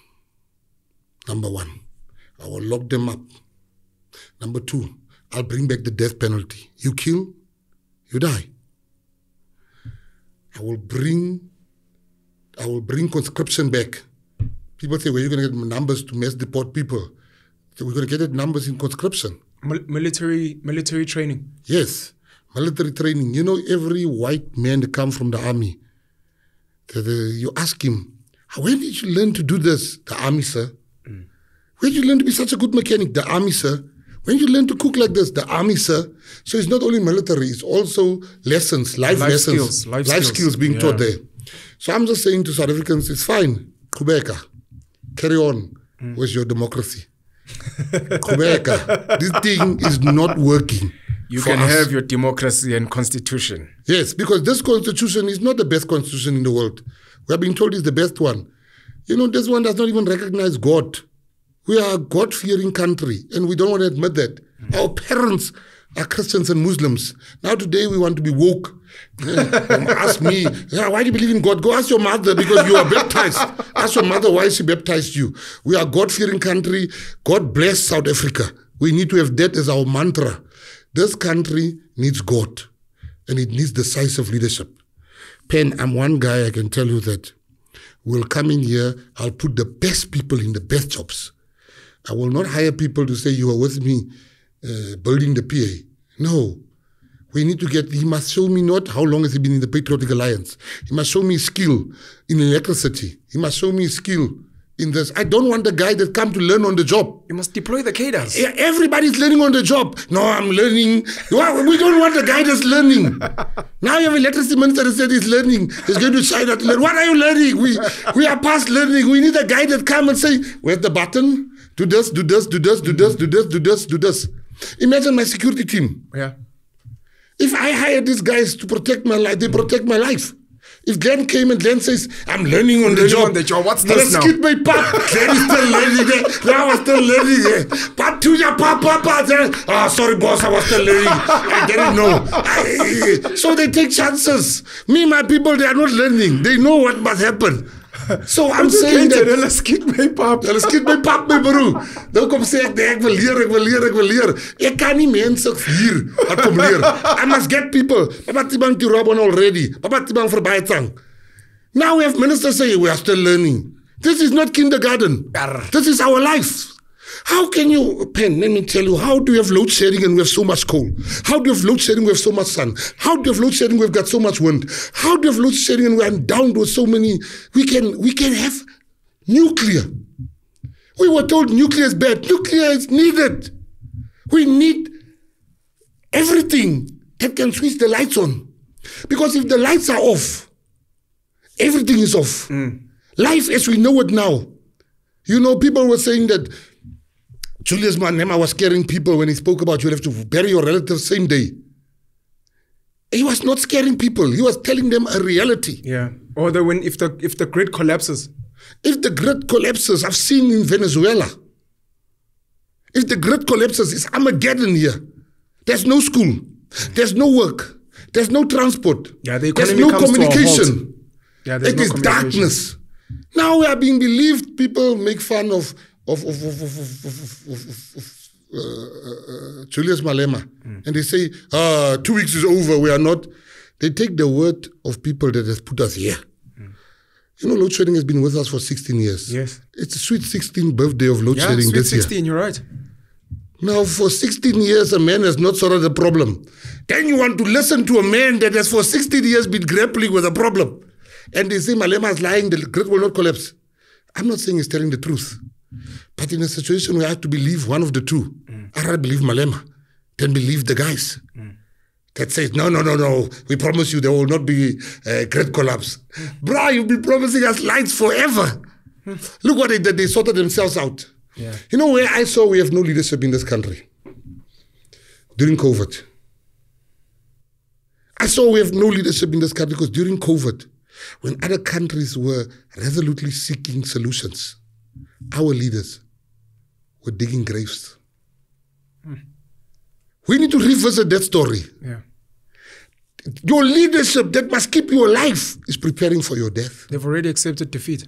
Number one, I will lock them up. Number two, I'll bring back the death penalty. You kill, you die. I will bring I will bring conscription back. People say, where are you going to get numbers to mass deport people? So we're going to get it numbers in conscription. Mil- military military training. Yes, military training. You know, every white man that come from the army, the, the- you ask him, when did you learn to do this? The army, sir. Where did you learn to be such a good mechanic? The army, sir. When did you learn to cook like this? The army, sir. So it's not only military, it's also lessons, life, Life lessons, skills, life life skills. skills being taught there. So I'm just saying to South Africans, it's fine. Kubeka, carry on mm. with your democracy. *laughs* Kubeka, this thing is not working. You can us. have your democracy and constitution. Yes, because this constitution is not the best constitution in the world. We are being told it's the best one. You know, this one does not even recognize God. We are a God fearing country, and we don't want to admit that. Our parents are Christians and Muslims. Now, today, we want to be woke. Ask me, "Yeah, why do you believe in God? Go ask your mother because you are baptized. Ask your mother why she baptized you. We are a God fearing country. God bless South Africa. We need to have that as our mantra. This country needs God and it needs decisive leadership. Pen, I'm one guy, I can tell you that. We'll come in here, I'll put the best people in the best jobs. I will not hire people to say you are with me uh, building the PA. No. We need to get, he must show me not how long has he been in the Patriotic Alliance. He must show me skill in electricity. He must show me skill in this. I don't want the guy that come to learn on the job. You must deploy the cadres. Yeah, everybody's learning on the job. No, I'm learning. We don't want the guy that's learning. now you have electricity minister that said he's learning. He's going to China to learn. What are you learning? We we are past learning. We need a guy that come and say, "Where's the button? Do this, do this, do this, do this, do this, do this, do this." Imagine my security team. Yeah. If I hire these guys to protect my life, they protect my life. If Glenn came and Glenn says, I'm learning on the Learning job. on the job. What's this I now? skip my pap. *laughs* Glenn is still learning eh? there. Now I was still learning eh? there. Pap to your pap, pap. Then, eh? Ah, sorry, boss, I was still learning. I didn't know. I- so they take chances. Me, my people, they are not learning. They know what must happen. So I'm saying that. Hulle skiet my pap. Hulle skiet my pap my broer. Nou kom sê ek nee, ek wil leer, ek wil leer, ek wil leer. Ek kan nie mense hier wat kom leer. I must get people. Papa Tibang Tirabon already. Papa Tibang verbytang. Now we have ministers say we are still learning. This is not kindergarten. This is our life. How can you, Pen, let me tell you, how do you have load shedding and we have so much coal? How do you have load shedding we have so much sun? How do you have load shedding we've got so much wind? How do you have load shedding and we're down with so many? We can, we can have Nuclear. We were told nuclear is bad. Nuclear is needed. We need everything that can switch the lights on. Because if the lights are off, everything is off. Mm. Life as we know it now. You know, people were saying that Julius Malema was scaring people when he spoke about you have to bury your relatives same day. He was not scaring people. He was telling them a reality. Yeah. Or the when if the if the grid collapses. If the grid collapses, I've seen in Venezuela. If the grid collapses, it's Armageddon here. There's no school. There's no work. There's no transport. Yeah, the There's no comes to a halt. communication. Yeah, there's It no is communication. darkness. Now we are being believed. People make fun of of of of, of, uh, uh, Julius Malema, Hmm. and they say, "Ah, two weeks is over. We are not." They take the word of people that has put us here. You know, load shedding has been with us for 16 years. Hmm. Yes. It's a sweet 16th birthday of load Yeah, shedding sweet this year. 16, you're right. Now, for 16 years, a man has not solved the problem. Then you want to listen to a man that has for 16 years been grappling with a problem. And they say Malema is lying, the grid will not collapse. I'm not saying he's telling the truth. But in a situation where I have to believe one of the two, I'd rather believe Malema than believe the guys that says, no, no, no, no, we promise you there will not be uh, grid collapse. Bruh, you've been promising us lights forever. *laughs* Look what they did. They sorted themselves out. Yeah. You know where I saw we have no leadership in this country? During COVID. I saw we have no leadership in this country because during COVID, when other countries were resolutely seeking solutions, our leaders were digging graves. We need to revisit that story. Yeah. Your leadership that must keep you alive is preparing for your death. They've already accepted defeat.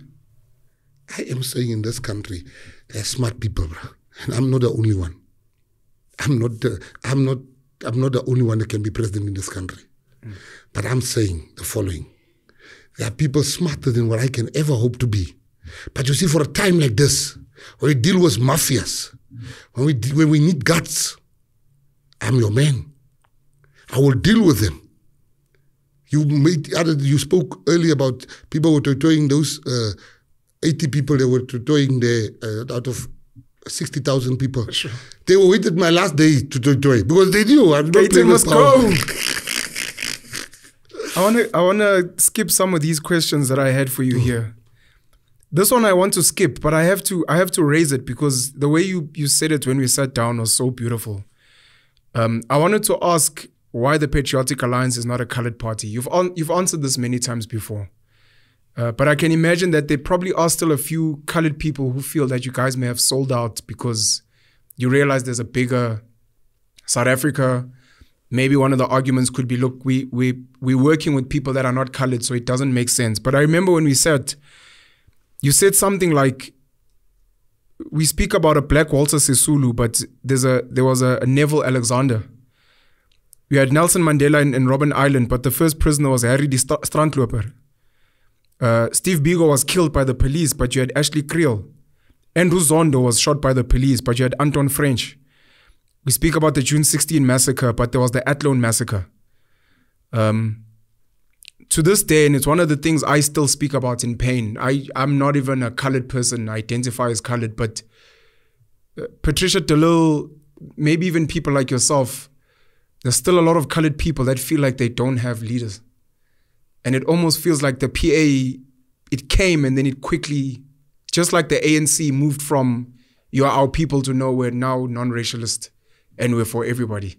I am saying in this country, there are smart people, bro. and I'm not the only one. I'm not the, I'm not I'm not the only one that can be president in this country. Mm. But I'm saying the following: there are people smarter than what I can ever hope to be. But you see, for a time like this, when we deal with mafias, when we when we need guts, I'm your man. I will deal with them. You made other, you spoke earlier about people were toying those uh, 80 people that were toying there uh, out of 60,000 people. They were waited my last day to toy toy because they knew I'm not playing must go. I wanna I wanna skip some of these questions that I had for you here. This one I want to skip, but I have to I have to raise it because the way you you said it when we sat down was so beautiful. Um, I wanted to ask why the Patriotic Alliance is not a colored party. You've on, you've answered this many times before, uh, but I can imagine that there probably are still a few colored people who feel that you guys may have sold out because you realize there's a bigger South Africa. Maybe one of the arguments could be, look, we we we're working with people that are not colored, so it doesn't make sense. But I remember when we said, you said something like, we speak about a black Walter Sisulu, but there's a there was a, a Neville Alexander. We had Nelson Mandela in, in Robben Island, but the first prisoner was Harry de Stra- Strandloper. Uh, Steve Biko was killed by the police, but you had Ashley Kriel. Andrew Zondo was shot by the police, but you had Anton Fransch. We speak about the June 16 massacre, but there was the Athlone massacre. Um, to this day, and it's one of the things I still speak about in pain. I, I'm not even a colored person, I identify as colored, but uh, Patricia de Lille, maybe even people like yourself, there's still a lot of colored people that feel like they don't have leaders. And it almost feels like the PA, it came and then it quickly, just like the ANC moved from you're our people to know we're now non racialist and we're for everybody.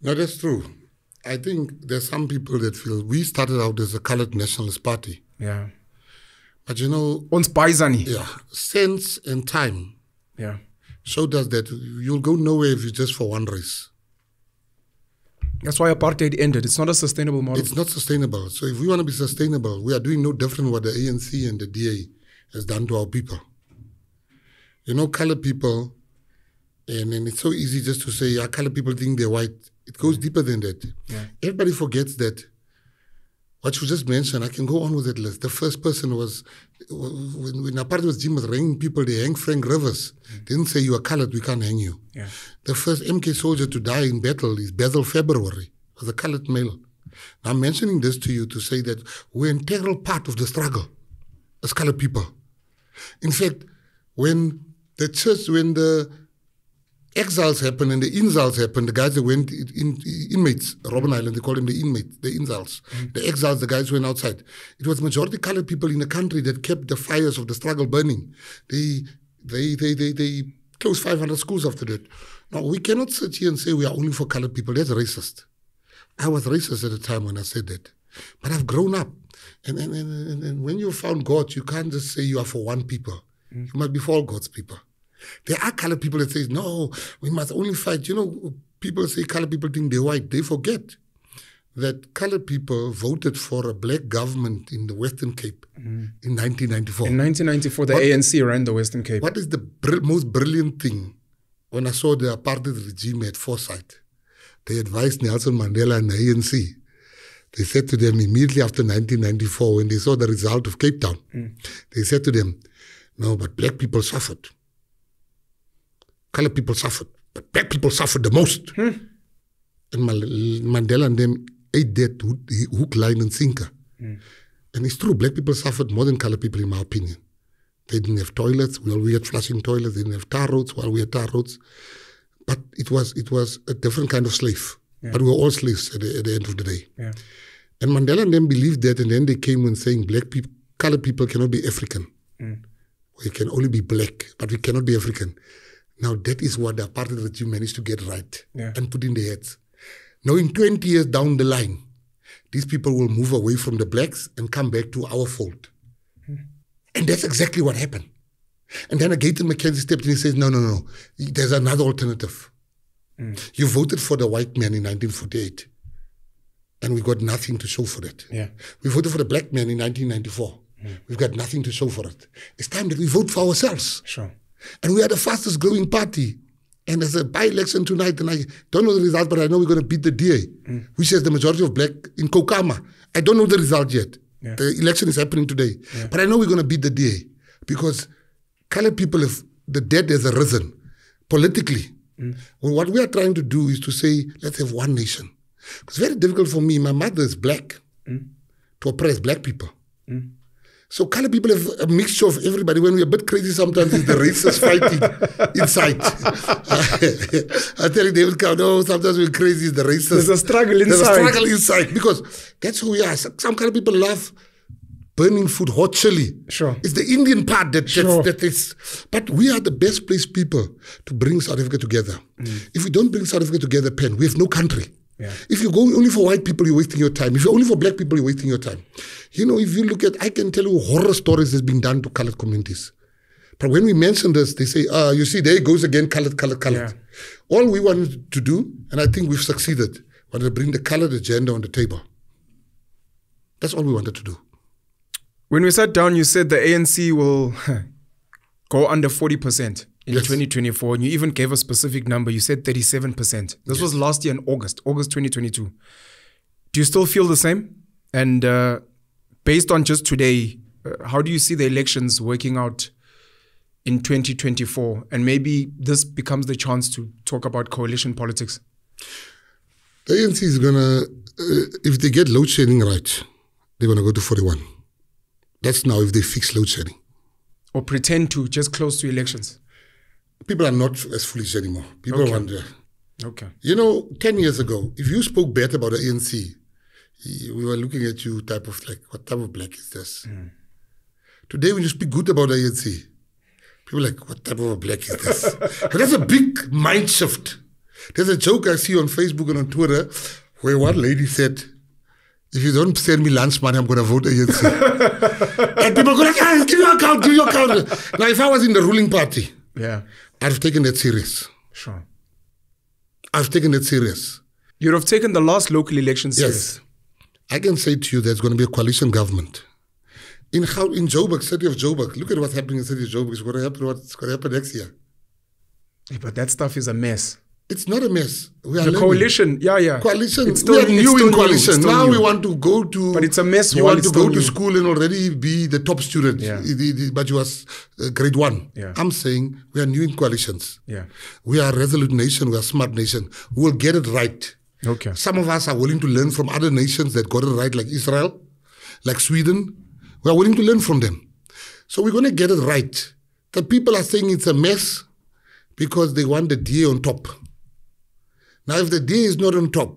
No, that's true. I think there's some people that feel we started out as a colored nationalist party. Yeah. But you know, Ons Baizani. yeah, sense and time Yeah. showed us that you'll go nowhere if you just for one race. That's why apartheid ended. It's not a sustainable model. It's not sustainable. So if we want to be sustainable, we are doing no different what the ANC and the DA has done to our people. You know, colored people, and, and it's so easy just to say, yeah, colored people think they're white. It goes deeper than that. Yeah. Everybody forgets that. What you just mentioned, I can go on with that list. The first person was, when, when apartheid was Jim was hanging people, they hang Frank Rivers. Mm. Didn't say you are colored, we can't hang you. Yeah. The first MK soldier to die in battle is Basil February, was a colored male. Now, I'm mentioning this to you to say that we're an integral part of the struggle as colored people. In fact, when the church, when the exiles happened and the insults happened, the guys that went in, in inmates, Robben Island, they call them the inmates, the insults, mm-hmm. the exiles, the guys who went outside. It was majority colored people in the country that kept the fires of the struggle burning. They they they they, they closed 500 schools after that. Now we cannot sit here and say we are only for colored people. That's racist. I was racist at the time when I said that. But I've grown up. And, and, and, and, and when you found God, you can't just say you are for one people. Mm. You must be for all God's people. There are colored people that say, no, we must only fight. You know, people say colored people think they're white. They forget that colored people voted for a black government in the Western Cape mm. in 1994. In 1994, the ANC ran the Western Cape. What is the br- most brilliant thing when I saw the apartheid regime at Foresight? They advised Nelson Mandela and the ANC. They said to them immediately after 1994, when they saw the result of Cape Town, mm. they said to them, No, but black people suffered. Colored people suffered, but black people suffered the most. Hmm. And Mandela and them ate that hook, line, and sinker. Hmm. And it's true, black people suffered more than colored people, in my opinion. They didn't have toilets. Well, we had flushing toilets. They didn't have tar roads. While we had tar roads, but it was it was a different kind of slave. But we were all slaves at the, at the end of the day. Yeah. And Mandela and them believed that, and then they came and saying black people, colored people cannot be African. Hmm. We can only be black, but we cannot be African. Now that is what the apartheid regime managed to get right Yeah. and put in their heads. Now in 20 years down the line, these people will move away from the blacks and come back to our fold. Hmm. And that's exactly what happened. And then Gayton McKenzie stepped in and says, no, no, no, there's another alternative. Hmm. You voted for the white man in 1948, and we got nothing to show for it. Yeah. We voted for the black man in 1994. Hmm. We've got nothing to show for it. It's time that we vote for ourselves. Sure. And we are the fastest growing party. And there's a by election tonight, and I don't know the result, but I know we're going to beat the DA, mm. which has the majority of black in Kokama. I don't know the result yet. Yeah. The election is happening today. But I know we're going to beat the DA because colored people, have, the dead has arisen politically. Mm. Well, what we are trying to do is to say, let's have one nation. It's very difficult for me. My mother is black mm. to oppress black people. So colored people have a mixture of everybody. When we're a bit crazy sometimes, it's the racists fighting *laughs* inside. *laughs* I tell you, David Cow, no, sometimes we're crazy, it's the racists. There's a struggle inside. There's a struggle inside because that's who we are. Some, colored people love burning food, hot chili. Sure. It's the Indian part that, Sure. that, that is. But we are the best placed people to bring South Africa together. Mm. If we don't bring South Africa together, Pen, we have no country. Yeah. If you go only for white people, you're wasting your time. If you're only for black people, you're wasting your time. You know, if you look at, I can tell you horror stories that's been done to colored communities. But when we mention this, they say, ah, you see, there it goes again, colored, colored, colored. All we wanted to do, and I think we've succeeded, wanted to bring the colored agenda on the table. That's all we wanted to do. When we sat down, you said the ANC will *laughs* go under 40% in Yes. 2024. And you even gave a specific number. You said 37%. This was last year in August, August 2022. Do you still feel the same? And uh, based on just today, uh, how do you see the elections working out in 2024? And maybe this becomes the chance to talk about coalition politics. The ANC is going to, uh, if they get load shedding right, they're going to go to 41. That's now if they fix load shedding. Or pretend to just close to elections. People are not as foolish anymore. People Okay. wonder. Okay. You know, 10 years ago, if you spoke bad about the ANC, we were looking at you type of like, what type of black is this? Today, when you speak good about the ANC, people are like, what type of a black is this? but that's a big mind shift. There's a joke I see on Facebook and on Twitter where one lady said, if you don't send me lunch money, I'm going to vote ANC. *laughs* and people go like, ah, give your account, give your account. Now, if I was in the ruling party, Yeah. I'd have taken that serious. Sure. I've taken it serious. You'd have taken the last local election serious. Yes. I can say to you there's going to be a coalition government. In how in Joburg, city of Joburg, look at what's happening in city of Joburg. It's going to happen what's going to happen next year. Yeah, But that stuff is a mess. It's not a mess. We are The learning. coalition, yeah, yeah. Coalition. It's still, we are new in coalition. Still now new. we want to go to. But it's a mess You want to go still to school and already be the top student. Yeah. But you was uh, grade one. Yeah. I'm saying we are new in coalitions. Yeah. We are a resolute nation. We are a smart nation. We will get it right. Okay. Some of us are willing to learn from other nations that got it right, like Israel, like Sweden. We are willing to learn from them. So we're going to get it right. The people are saying it's a mess because they want the DA on top. Now, if the DA is not on top,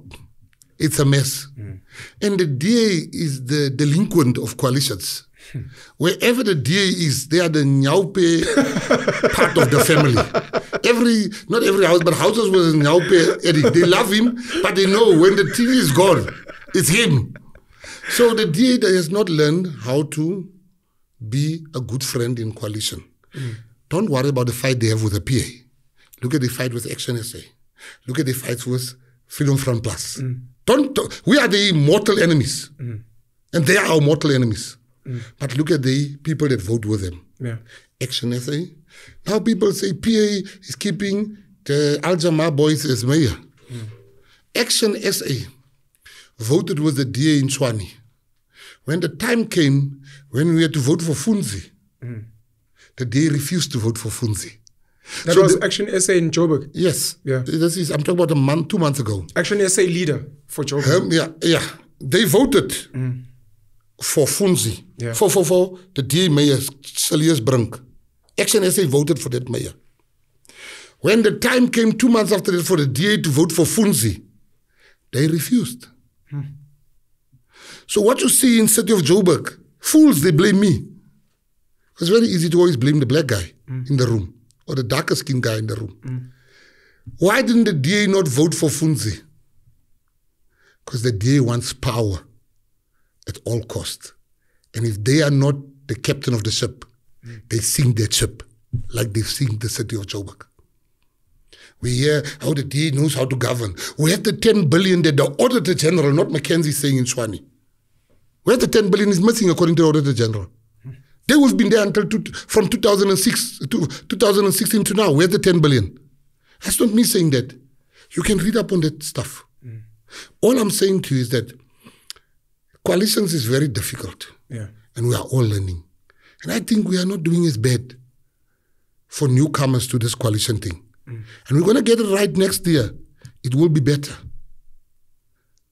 it's a mess. Mm. And the DA is the delinquent of coalitions. *laughs* Wherever the DA is, they are the nyaope part of the family. *laughs* Every, not every house, but houses with nyaope Eric. They love him, but they know when the TV is gone, it's him. So the DA has not learned how to be a good friend in coalition. Mm. Don't worry about the fight they have with the PA. Look at the fight with Action SA. Look at the fights with Freedom Front Plus. Mm. Don't, we are the mortal enemies. Mm. And they are our mortal enemies. Mm. But look at the people that vote with them. Yeah. Action SA. Now people say PA is keeping the Al Jama-ah boys as mayor. Action SA voted with the DA in Tshwane. When the time came when we had to vote for Funzi, the DA refused to vote for Funzi. That So was the- Action SA in Joburg. Yes. Yeah. This is I'm talking about a month, two months ago. Action SA leader for Joburg. Um, yeah, yeah. They voted for Funzi. Yeah. For, for, for the DA mayor, Cilliers Brink. Action SA voted for that mayor. When the time came two months after that for the DA to vote for Funzi, they refused. So what you see in city of Joburg, fools, they blame me. It's very easy to always blame the black guy in the room or the darker skinned guy in the room. Why didn't the DA not vote for Funzi? Because the DA wants power at all cost. And if they are not the captain of the ship, they sink their ship like they've seen the city of Joburg. We hear how the DA knows how to govern. We have the 10 billion that the Auditor General, not McKenzie, is saying in Tshwane. Where the 10 billion is missing according to the Auditor General. They have been there until two, from 2006 to 2016 to now. Where's the 10 billion? That's not me saying that. You can read up on that stuff. Mm. All I'm saying to you is that coalitions is very difficult Yeah. and we are all learning. And I think we are not doing as bad for newcomers to this coalition thing. Mm. And we're going to get it right next year. It will be better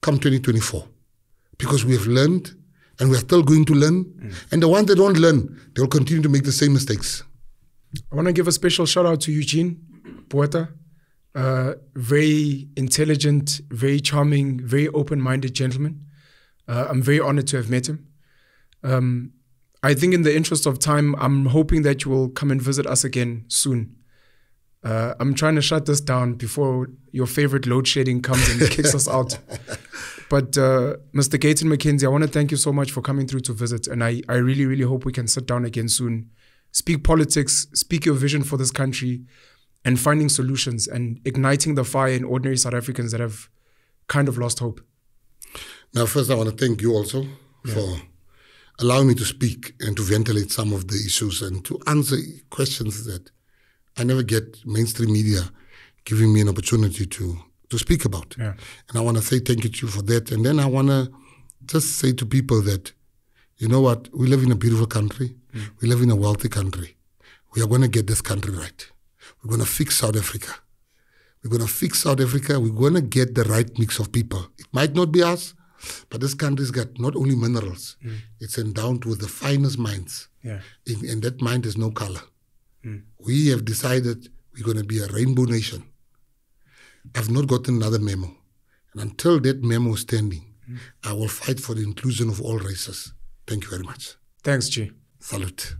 come 2024 because we have learned and we are still going to learn. And the ones that don't learn, they'll continue to make the same mistakes. I want to give a special shout out to Eugene Poeta. Uh, very intelligent, very charming, very open minded gentleman. Uh, I'm very honored to have met him. Um, I think, in the interest of time, I'm hoping that you will come and visit us again soon. Uh, I'm trying to shut this down before your favorite load shedding comes and kicks us out. *laughs* But uh, Mr. Gayton McKenzie, I want to thank you so much for coming through to visit. And I, I really, really hope we can sit down again soon, speak politics, speak your vision for this country, and finding solutions and igniting the fire in ordinary South Africans that have kind of lost hope. Now, first, I want to thank you also for allowing me to speak and to ventilate some of the issues and to answer questions that I never get mainstream media giving me an opportunity to, to speak about. Yeah. And I want to say thank you to you for that. And then I want to just say to people that, you know what, we live in a beautiful country, mm. we live in a wealthy country. We are going to get this country right. We're going to fix South Africa. We're going to fix South Africa. We're going to get the right mix of people. It might not be us, but this country's got not only minerals, mm. it's endowed with the finest minds. Yeah. In, and that mind has no color. Mm. We have decided we're going to be a rainbow nation. I've not gotten another memo. And until that memo is standing, I will fight for the inclusion of all races. Thank you very much. Thanks, G. Salute.